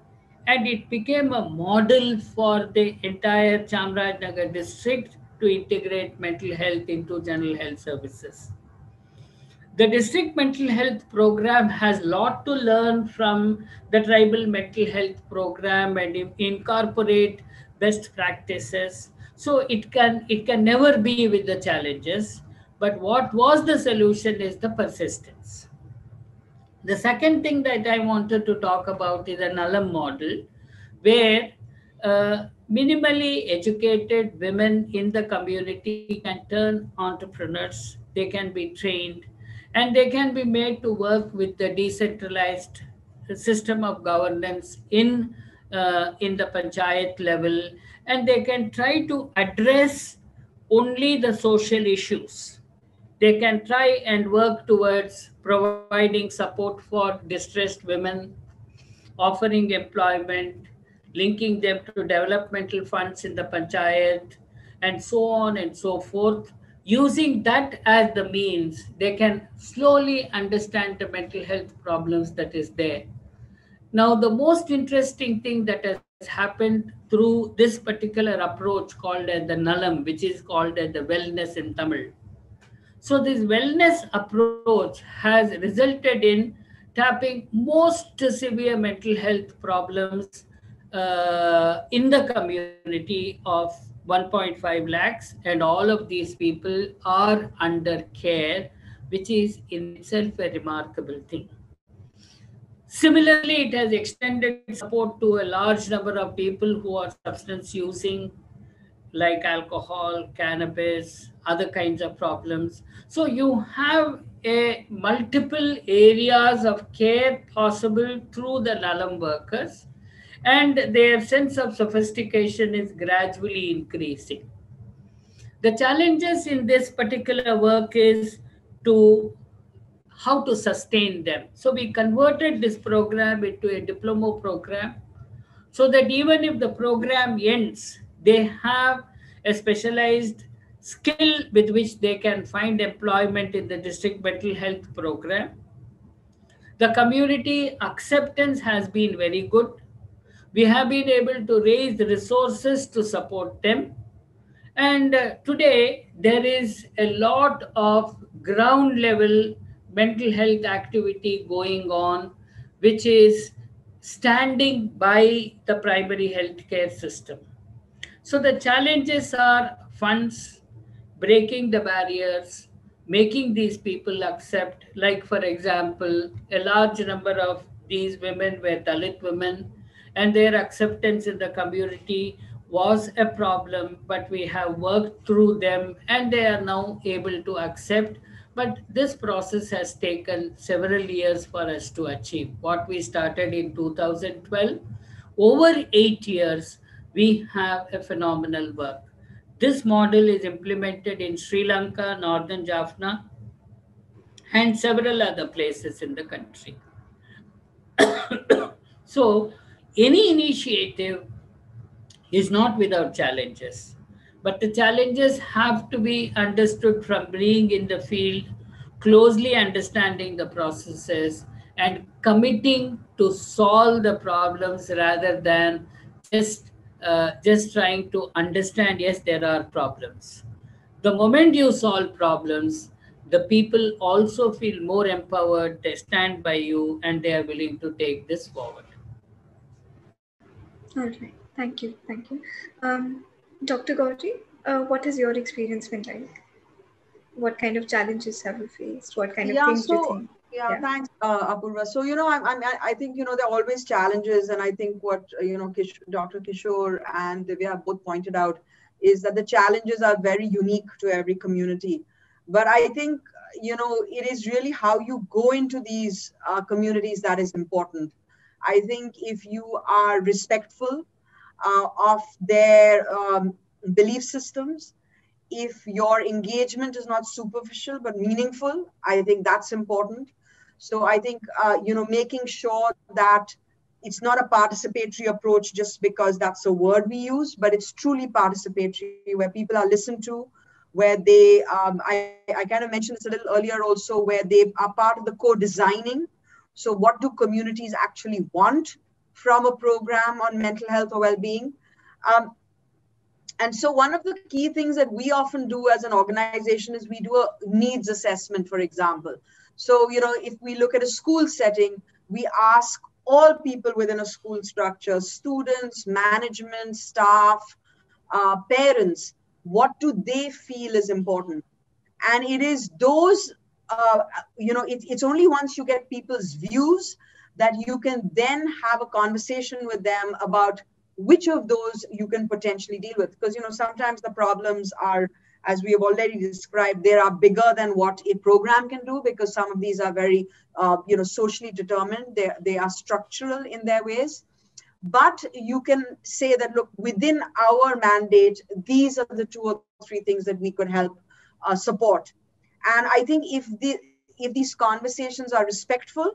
and it became a model for the entire Chamarajanagar district to integrate mental health into general health services. The district mental health program has a lot to learn from the tribal mental health program and incorporate best practices. So it can it can never be with the challenges, but what was the solution is the persistence. The second thing that I wanted to talk about is an Nalam model, where uh, minimally educated women in the community can turn entrepreneurs, they can be trained, and they can be made to work with the decentralized system of governance in, uh, in the panchayat level, and they can try to address only the social issues. They can try and work towards providing support for distressed women, offering employment, linking them to developmental funds in the panchayat, and so on and so forth. Using that as the means, they can slowly understand the mental health problems that is there. Now, the most interesting thing that has happened through this particular approach called as the Nalam, which is called as the wellness in Tamil so this wellness approach has resulted in tapping most severe mental health problems uh, in the community of 1.5 lakhs and all of these people are under care which is in itself a remarkable thing. Similarly it has extended support to a large number of people who are substance using like alcohol cannabis other kinds of problems. So you have a multiple areas of care possible through the Nalam workers and their sense of sophistication is gradually increasing. The challenges in this particular work is to how to sustain them. So we converted this program into a diploma program so that even if the program ends, they have a specialized skill with which they can find employment in the district mental health program. The community acceptance has been very good. We have been able to raise resources to support them. And uh, today, there is a lot of ground level mental health activity going on, which is standing by the primary healthcare system. So the challenges are funds, breaking the barriers, making these people accept, like, for example, a large number of these women were Dalit women, and their acceptance in the community was a problem, but we have worked through them and they are now able to accept. But this process has taken several years for us to achieve. What we started in 2012, over eight years, we have a phenomenal work. This model is implemented in Sri Lanka, Northern Jaffna, and several other places in the country. [coughs] so, any initiative is not without challenges, but the challenges have to be understood from being in the field, closely understanding the processes, and committing to solve the problems rather than just uh, just trying to understand yes there are problems. The moment you solve problems the people also feel more empowered they stand by you and they are willing to take this forward. All right. Thank you. Thank you. Um, dr gauri uh, what has your experience been like? What kind of challenges have you faced? What kind of yeah, things so, do you think yeah, yeah. thanks, uh, Apurva. So you know, I, I, I think you know there are always challenges, and I think what you know, Kish, Dr. Kishore and Divya have both pointed out is that the challenges are very unique to every community. But I think you know it is really how you go into these uh, communities that is important. I think if you are respectful uh, of their um, belief systems, if your engagement is not superficial but meaningful, I think that's important so I think, uh, you know, making sure that it's not a participatory approach just because that's a word we use, but it's truly participatory where people are listened to, where they, um, I, I kind of mentioned this a little earlier also, where they are part of the co-designing. So what do communities actually want from a program on mental health or well-being? Um, and so one of the key things that we often do as an organization is we do a needs assessment, for example. So, you know, if we look at a school setting, we ask all people within a school structure students, management, staff, uh, parents what do they feel is important? And it is those, uh, you know, it, it's only once you get people's views that you can then have a conversation with them about which of those you can potentially deal with. Because, you know, sometimes the problems are as we have already described, they are bigger than what a program can do because some of these are very, uh, you know, socially determined. They, they are structural in their ways. But you can say that, look, within our mandate, these are the two or three things that we could help uh, support. And I think if the if these conversations are respectful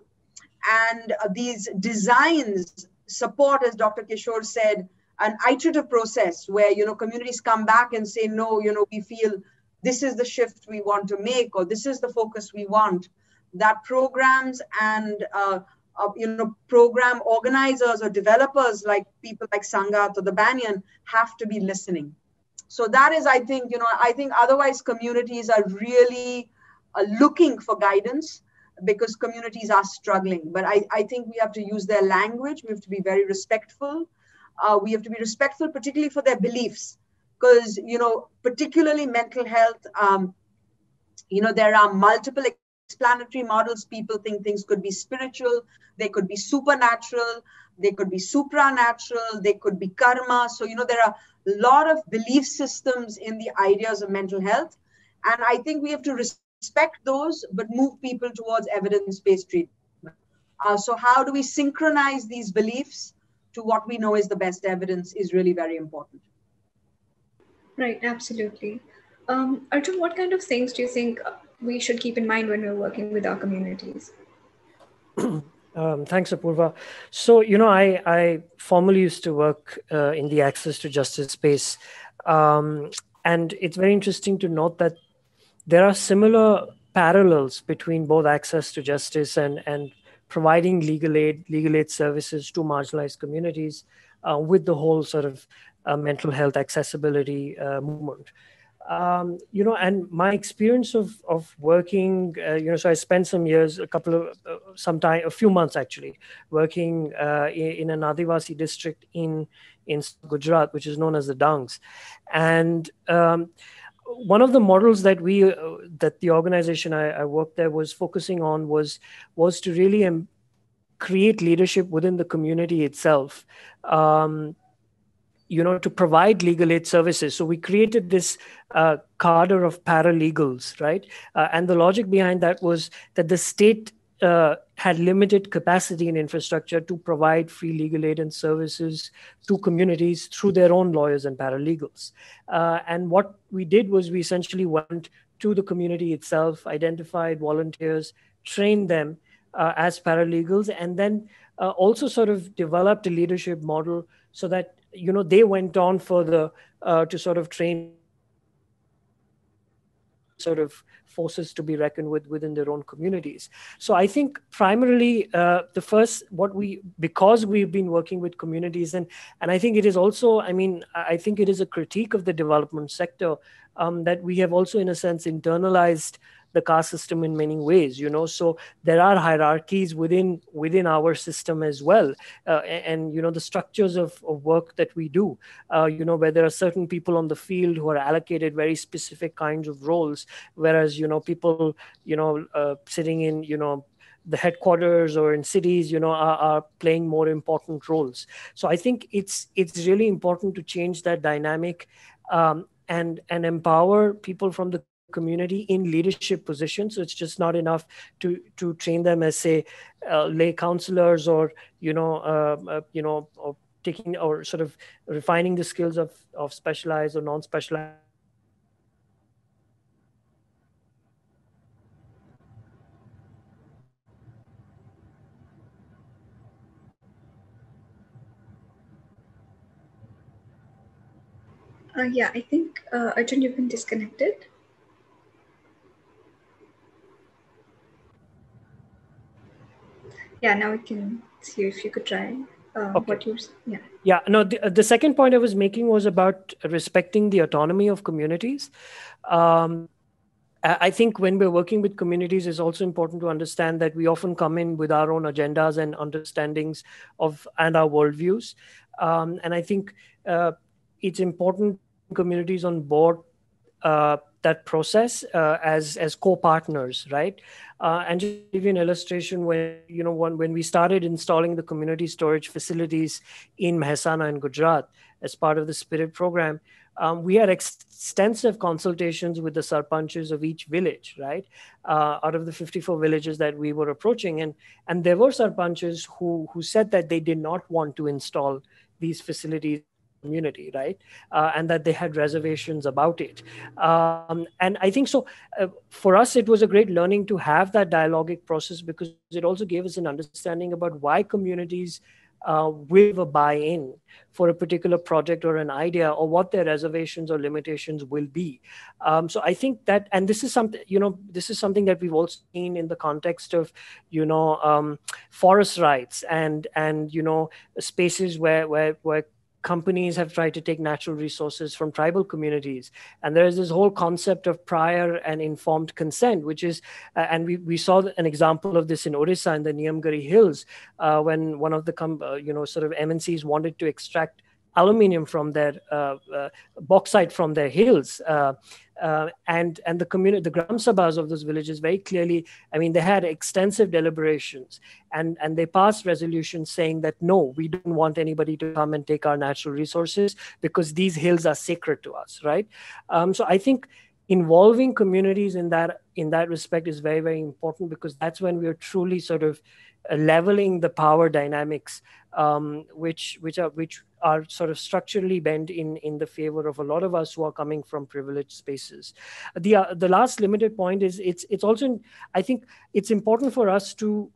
and uh, these designs support, as Dr. Kishore said, an iterative process where you know communities come back and say no you know we feel this is the shift we want to make or this is the focus we want. That programs and uh, uh, you know program organizers or developers like people like Sangath or the banyan have to be listening. So that is i think you know i think otherwise communities are really uh, looking for guidance because communities are struggling. But I, I think we have to use their language. We have to be very respectful uh, we have to be respectful, particularly for their beliefs, because you know, particularly mental health. Um, you know, there are multiple explanatory models. People think things could be spiritual, they could be supernatural, they could be supranatural, they could be karma. So you know, there are a lot of belief systems in the ideas of mental health, and I think we have to respect those, but move people towards evidence-based treatment. Uh, so how do we synchronize these beliefs to what we know is the best evidence is really very important. Right, absolutely. Um, Arjun, what kind of things do you think we should keep in mind when we're working with our communities? [clears throat] Um, thanks, Apurva. So, you know, I, I formerly used to work uh, in the access to justice space. Um, and it's very interesting to note that there are similar parallels between both access to justice and, and providing legal aid, legal aid services to marginalized communities uh, with the whole sort of uh, mental health accessibility uh, movement. Um, you know, and my experience of of working, uh, you know, so I spent some years, a couple of, uh, some time, a few months actually, working uh, in, in an Adivasi district in in Gujarat, which is known as the Dangs, and um, one of the models that we uh, that the organization I, I, worked there was focusing on was was to really um, create leadership within the community itself. Um, you know to provide legal aid services. So we created this uh, cadre of paralegals right? Uh, and the logic behind that was that the state uh, had limited capacity and infrastructure to provide free legal aid and services to communities through their own lawyers and paralegals. Uh, and what we did was we essentially went to the community itself, identified volunteers, trained them uh, as paralegals, and then uh, also sort of developed a leadership model so that you know they went on further uh, to sort of train sort of forces to be reckoned with within their own communities. So I think primarily uh, the first what we because we've been working with communities and and I think it is also I mean I think it is a critique of the development sector um, that we have also in a sense internalized the caste system in many ways you know? So there are hierarchies within within our system as well uh, and, and, you know the structures of, of work that we do uh, you know where there are certain people on the field who are allocated very specific kinds of roles whereas you know people you know uh, sitting in you know the headquarters or in cities you know are, are, playing more important roles. So i think it's it's really important to change that dynamic um, and and empower people from the community in leadership positions so it's just not enough to to train them as say uh, lay counselors or you know uh, uh, you know or taking or sort of refining the skills of of specialized or non-specialized Uh, yeah, I think uh, Arjun, you've been disconnected. Yeah now we can see if you could try uh, okay. what you're yeah yeah no the, the second point i was making was about respecting the autonomy of communities um, I think when we're working with communities, it's also important to understand that we often come in with our own agendas and understandings of and our worldviews. Um, and I think uh, it's important communities on board uh, that process uh, as as co-partners, right? Uh, and just give you an illustration, when you know when when we started installing the community storage facilities in Mehsana and Gujarat as part of the Spirit program, um, we had extensive consultations with the sarpanches of each village, right? Uh, out of the 54 villages that we were approaching, and and there were sarpanches who who said that they did not want to install these facilities community, right? Uh, and that they had reservations about it. Um, and I think so. Uh, for us, it was a great learning to have that dialogic process because it also gave us an understanding about why communities uh, with a buy-in for a particular project or an idea or what their reservations or limitations will be um, so i think that and this is something you know this is something that we've all seen in the context of you know um, forest rights and and you know spaces where where where companies have tried to take natural resources from tribal communities. And there is this whole concept of prior and informed consent which is uh, and we, we saw an example of this in orissa in the niyamgiri hills uh, when one of the com- uh, you know sort of mncs wanted to extract aluminium from their uh, uh, bauxite from their hills uh, and and the community, the gram sabhas of those villages, very clearly, I mean, they had extensive deliberations, and and they passed resolutions saying that no, we don't want anybody to come and take our natural resources because these hills are sacred to us, right? Um, so I think involving communities in that in that respect is very very important because that's when we are truly sort of leveling the power dynamics um, which which are which are sort of structurally bent in in the favor of a lot of us who are coming from privileged spaces. The uh, the last limited point is it's it's also i think it's important for us to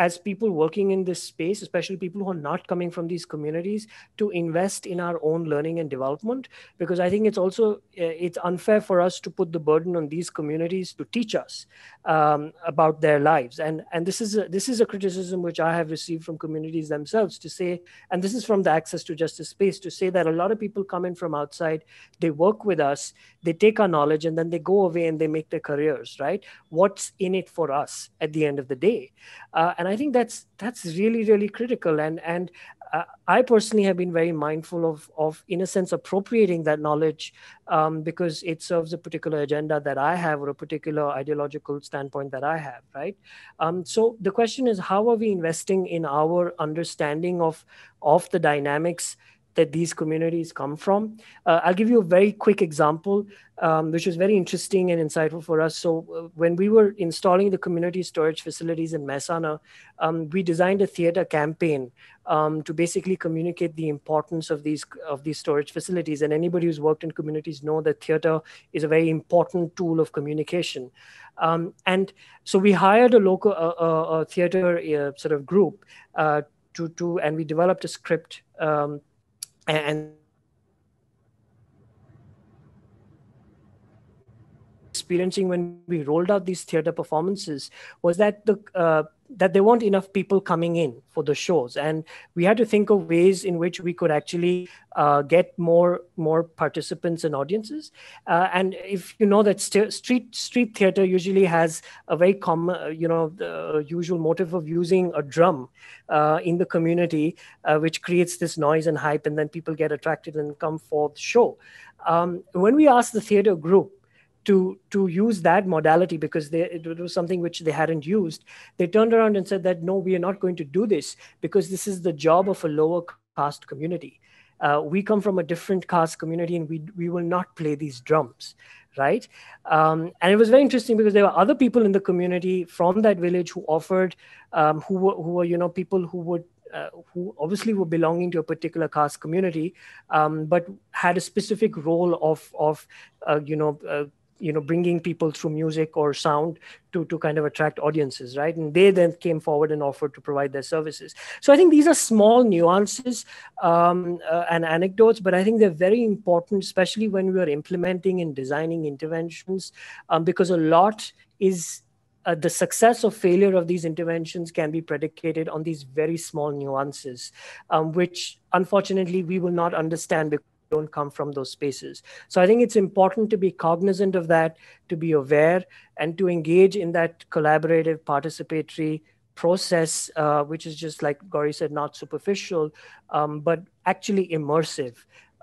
as people working in this space, especially people who are not coming from these communities, to invest in our own learning and development. Because I think it's also uh, it's unfair for us to put the burden on these communities to teach us um, about their lives. And and this is a, this is a criticism which I have received from communities themselves to say, and this is from the Access to Justice space to say that a lot of people come in from outside, they work with us, they take our knowledge, and then they go away and they make their careers. Right? What's in it for us at the end of the day? Uh, and I think that's that's really really critical. And and uh, I personally have been very mindful of of in a sense appropriating that knowledge um, because it serves a particular agenda that I have or a particular ideological standpoint that I have. Right. Um, so the question is, how are we investing in our understanding of of the dynamics? That these communities come from. Uh, I'll give you a very quick example, um, which was very interesting and insightful for us. So, uh, when we were installing the community storage facilities in Mehsana, um, we designed a theater campaign um, to basically communicate the importance of these of these storage facilities. And anybody who's worked in communities know that theater is a very important tool of communication. Um, and so, we hired a local uh, theater sort of group uh, to to, and we developed a script. Um, and experiencing when we rolled out these theater performances was that the uh, that there weren't enough people coming in for the shows. And we had to think of ways in which we could actually uh, get more more participants and audiences. Uh, and if you know that st- street street theater usually has a very common uh, you know the usual motive of using a drum uh, in the community uh, which creates this noise and hype and then people get attracted and come for the show. Um, when we asked the theater group to to use that modality because they, it was something which they hadn't used they turned around and said that no we are not going to do this because this is the job of a lower caste community. Uh, we come from a different caste community and we we will not play these drums right? Um, and it was very interesting because there were other people in the community from that village who offered um, who were who were you know people who would uh, who obviously were belonging to a particular caste community, um, but had a specific role of of uh, you know uh, you know bringing people through music or sound to to kind of attract audiences right? And they then came forward and offered to provide their services. So i think these are small nuances um, uh, and anecdotes but i think they're very important especially when we are implementing and designing interventions um, because a lot is uh, the success or failure of these interventions can be predicated on these very small nuances, um, which unfortunately we will not understand don't come from those spaces. So I think it's important to be cognizant of that, to be aware, and to engage in that collaborative, participatory process, uh, which is just like Gauri said, not superficial, um, but actually immersive.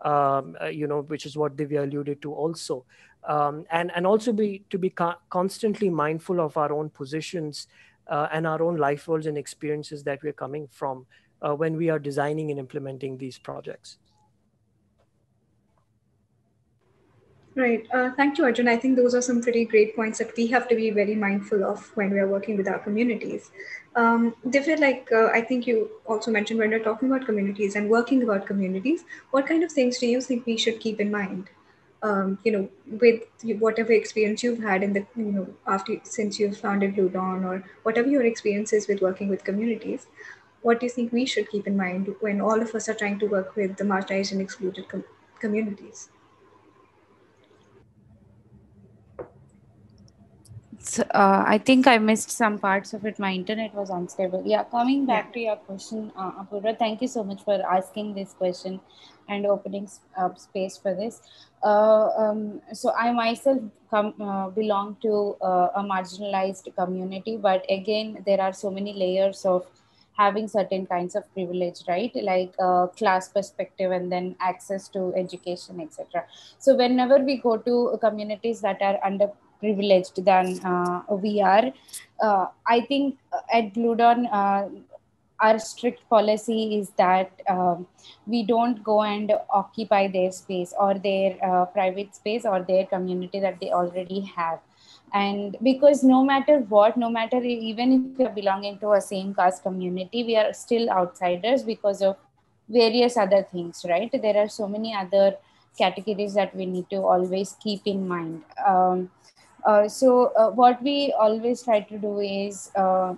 Um, uh, you know, which is what Divya alluded to also, um, and and also be to be co- constantly mindful of our own positions uh, and our own life worlds and experiences that we're coming from uh, when we are designing and implementing these projects. Right. Uh, thank you, Arjun. I think those are some pretty great points that we have to be very mindful of when we are working with our communities. Um, Divya, like uh, I think you also mentioned when we're talking about communities and working about communities, what kind of things do you think we should keep in mind? Um, you know, with whatever experience you've had in the, you know, after since you've founded Blue Dawn or whatever your experiences with working with communities, what do you think we should keep in mind when all of us are trying to work with the marginalized and excluded com- communities? Uh, I think I missed some parts of it. My internet was unstable. Yeah, coming back yeah. to your question, uh, Apurva, thank you so much for asking this question and opening up space for this. Uh, um, so I myself come uh, belong to uh, a marginalized community, but again, there are so many layers of having certain kinds of privilege right like uh, class perspective and then access to education etc so whenever we go to communities that are under privileged than uh, we are. Uh, I think at Blue Dawn, uh, our strict policy is that um, we don't go and occupy their space or their uh, private space or their community that they already have. And because no matter what no matter even if you're belonging to a same caste community we are still outsiders because of various other things right? There are so many other categories that we need to always keep in mind. Um, uh, so uh, what we always try to do is uh,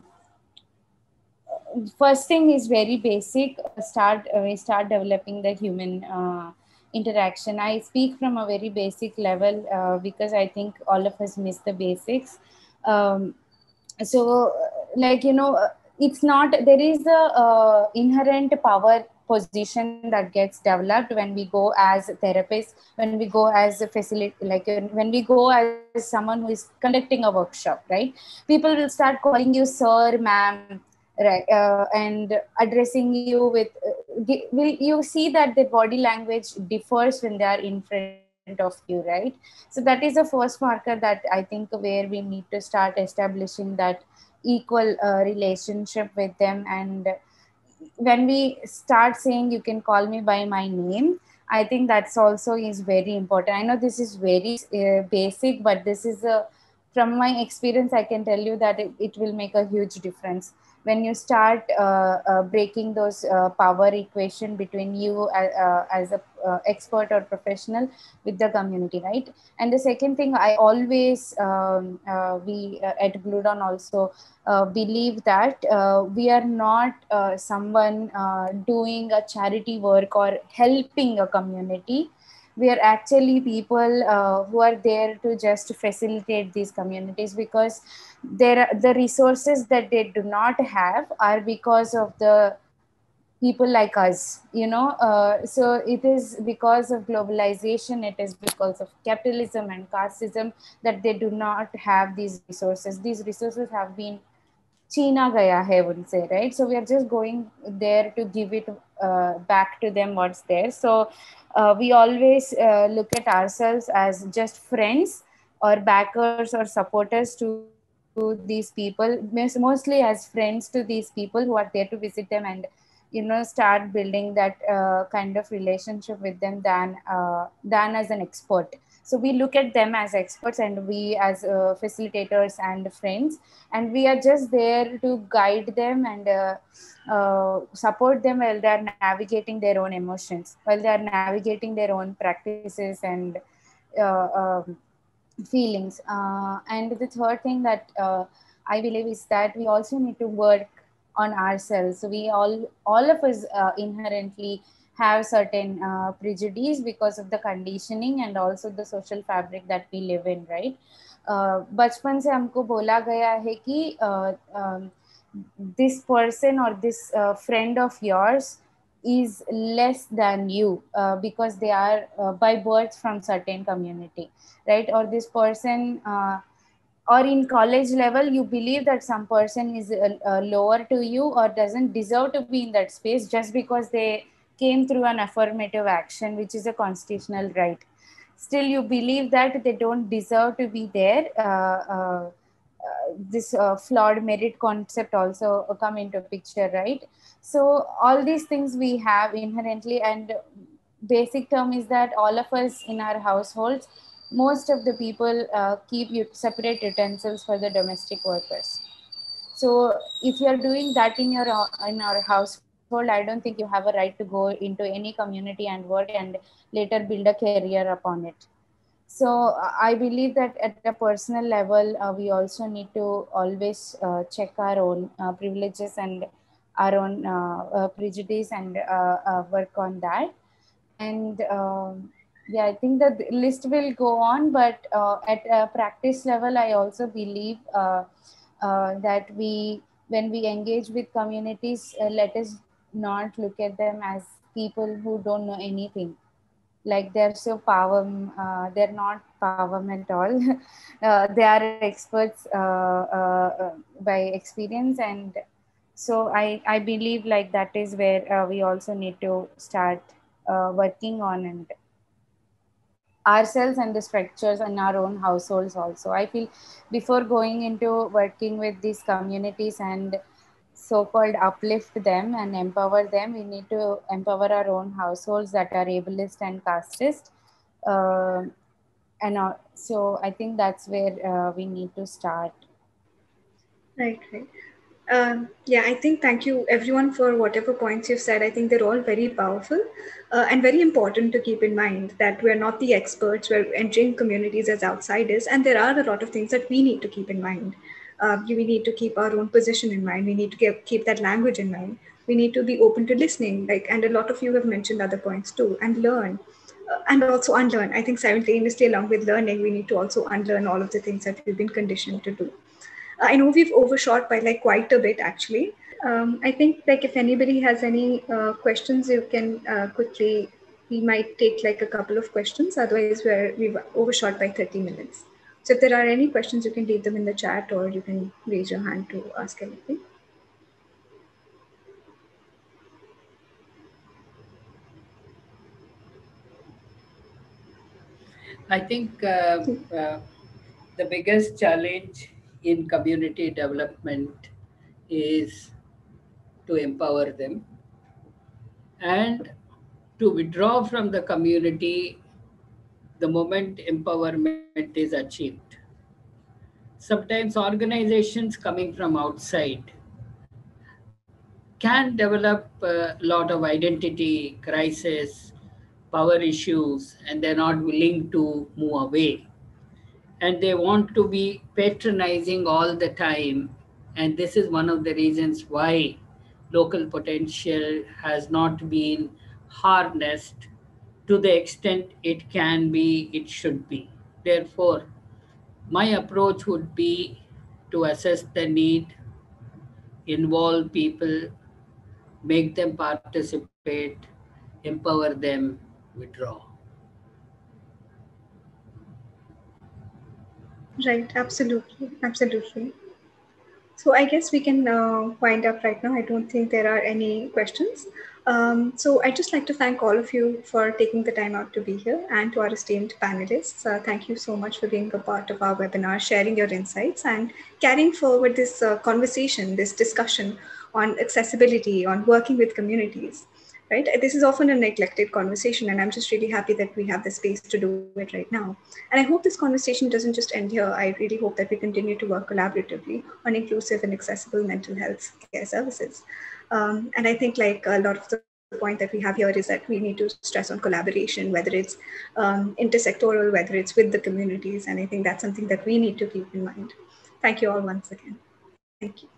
first thing is very basic. Start uh, we start developing the human uh, interaction. I speak from a very basic level uh, because i think all of us miss the basics. Um, so like you know it's not there is a uh, inherent power position that gets developed when we go as therapists when we go as a facility like when we go as someone who is conducting a workshop right? People will start calling you sir ma'am right uh, and addressing you with uh, will you see that the body language differs when they are in front of you right? So that is the first marker that i think where we need to start establishing that equal uh, relationship with them and when we start saying you can call me by my name i think that's also is very important. I know this is very uh, basic but this is a from my experience i can tell you that it, it will make a huge difference. When you start uh, uh, breaking those uh, power equation between you uh, as a uh, expert or professional with the community right? And the second thing i always um, uh, we at blue dawn also believe that we are not someone doing a charity work or helping a community. We are actually people uh, who are there to just facilitate these communities because there are the resources that they do not have are because of the people like us you know uh, so it is because of globalization it is because of capitalism and casteism that they do not have these resources. These resources have been China gaya hai wouldn't say right? So we are just going there to give it uh, back to them what's there. So uh, we always uh, look at ourselves as just friends or backers or supporters to these people mostly as friends to these people who are there to visit them and you know start building that uh, kind of relationship with them than uh, than as an expert. So we look at them as experts and we as uh, facilitators and friends. And we are just there to guide them and uh, uh, support them while they're navigating their own emotions while they're navigating their own practices and uh, um, feelings. And the third thing that i believe is that we also need to work on ourselves so we all all of us inherently have certain uh, prejudice because of the conditioning and also the social fabric that we live in right uh, बचपन से हमको बोला गया है कि this person or this uh, friend of yours is less than you uh, because they are uh, by birth from certain community right or this person uh, or in college level you believe that some person is lower to you or doesn't deserve to be in that space just because they came through an affirmative action, which is a constitutional right. Still, you believe that they don't deserve to be there. Uh, uh, uh this uh, flawed merit concept also come into picture, right? So all these things we have inherently, and basic term is that all of us in our households, most of the people uh, keep separate utensils for the domestic workers. So if you are doing that in your in our house told i don't think you have a right to go into any community and work and later build a career upon it so i believe that at a personal level uh, we also need to always uh, check our own uh, privileges and our own uh, uh, prejudice and uh, work on that and um, yeah i think the list will go on but at a practice level i also believe that we when we engage with communities let us not look at them as people who don't know anything. Like they're so power uh, they're not power at all. [laughs] Uh, they are experts uh, uh, uh, by experience and so i i believe like that is where uh, we also need to start working on and ourselves and the structures in our own households also. I feel before going into working with these communities and so-called uplift them and empower them we need to empower our own households that are ableist and casteist. Uh, and uh, so i think that's where uh, we need to start. Right right um, yeah, I think thank you everyone for whatever points you've said. I think they're all very powerful uh, and very important to keep in mind that we're not the experts, we're entering communities as outsiders, and there are a lot of things that we need to keep in mind uh, we need to keep our own position in mind. We need to keep, keep that language in mind. We need to be open to listening. Like, and a lot of you have mentioned other points too, and learn, uh, and also unlearn. I think simultaneously, along with learning, we need to also unlearn all of the things that we've been conditioned to do. I know we've overshot by like quite a bit actually. Um, I think like if anybody has any uh, questions, you can uh, quickly. We might take like a couple of questions. Otherwise, we're we've overshot by 30 minutes. So if there are any questions, you can leave them in the chat or you can raise your hand to ask anything. I think uh, uh, the biggest challenge in community development is to empower them and to withdraw from the community the moment empowerment is achieved. Sometimes organizations coming from outside can develop a lot of identity crisis, power issues, and they're not willing to move away. And they want to be patronizing all the time. And this is one of the reasons why local potential has not been harnessed to the extent it can be, it should be. Therefore, my approach would be to assess the need, involve people, make them participate, empower them, withdraw. Right, absolutely, absolutely. So I guess we can uh, wind up right now. I don't think there are any questions. Um, so I'd just like to thank all of you for taking the time out to be here and to our esteemed panelists. Uh, thank you so much for being a part of our webinar, sharing your insights and carrying forward this uh, conversation, this discussion on accessibility, on working with communities, right? This is often a neglected conversation and I'm just really happy that we have the space to do it right now. And I hope this conversation doesn't just end here. I really hope that we continue to work collaboratively on inclusive and accessible mental health care services. Um, and I think like a lot of the point that we have here is that we need to stress on collaboration, whether it's um, intersectoral, whether it's with the communities. And I think that's something that we need to keep in mind. Thank you all once again. Thank you.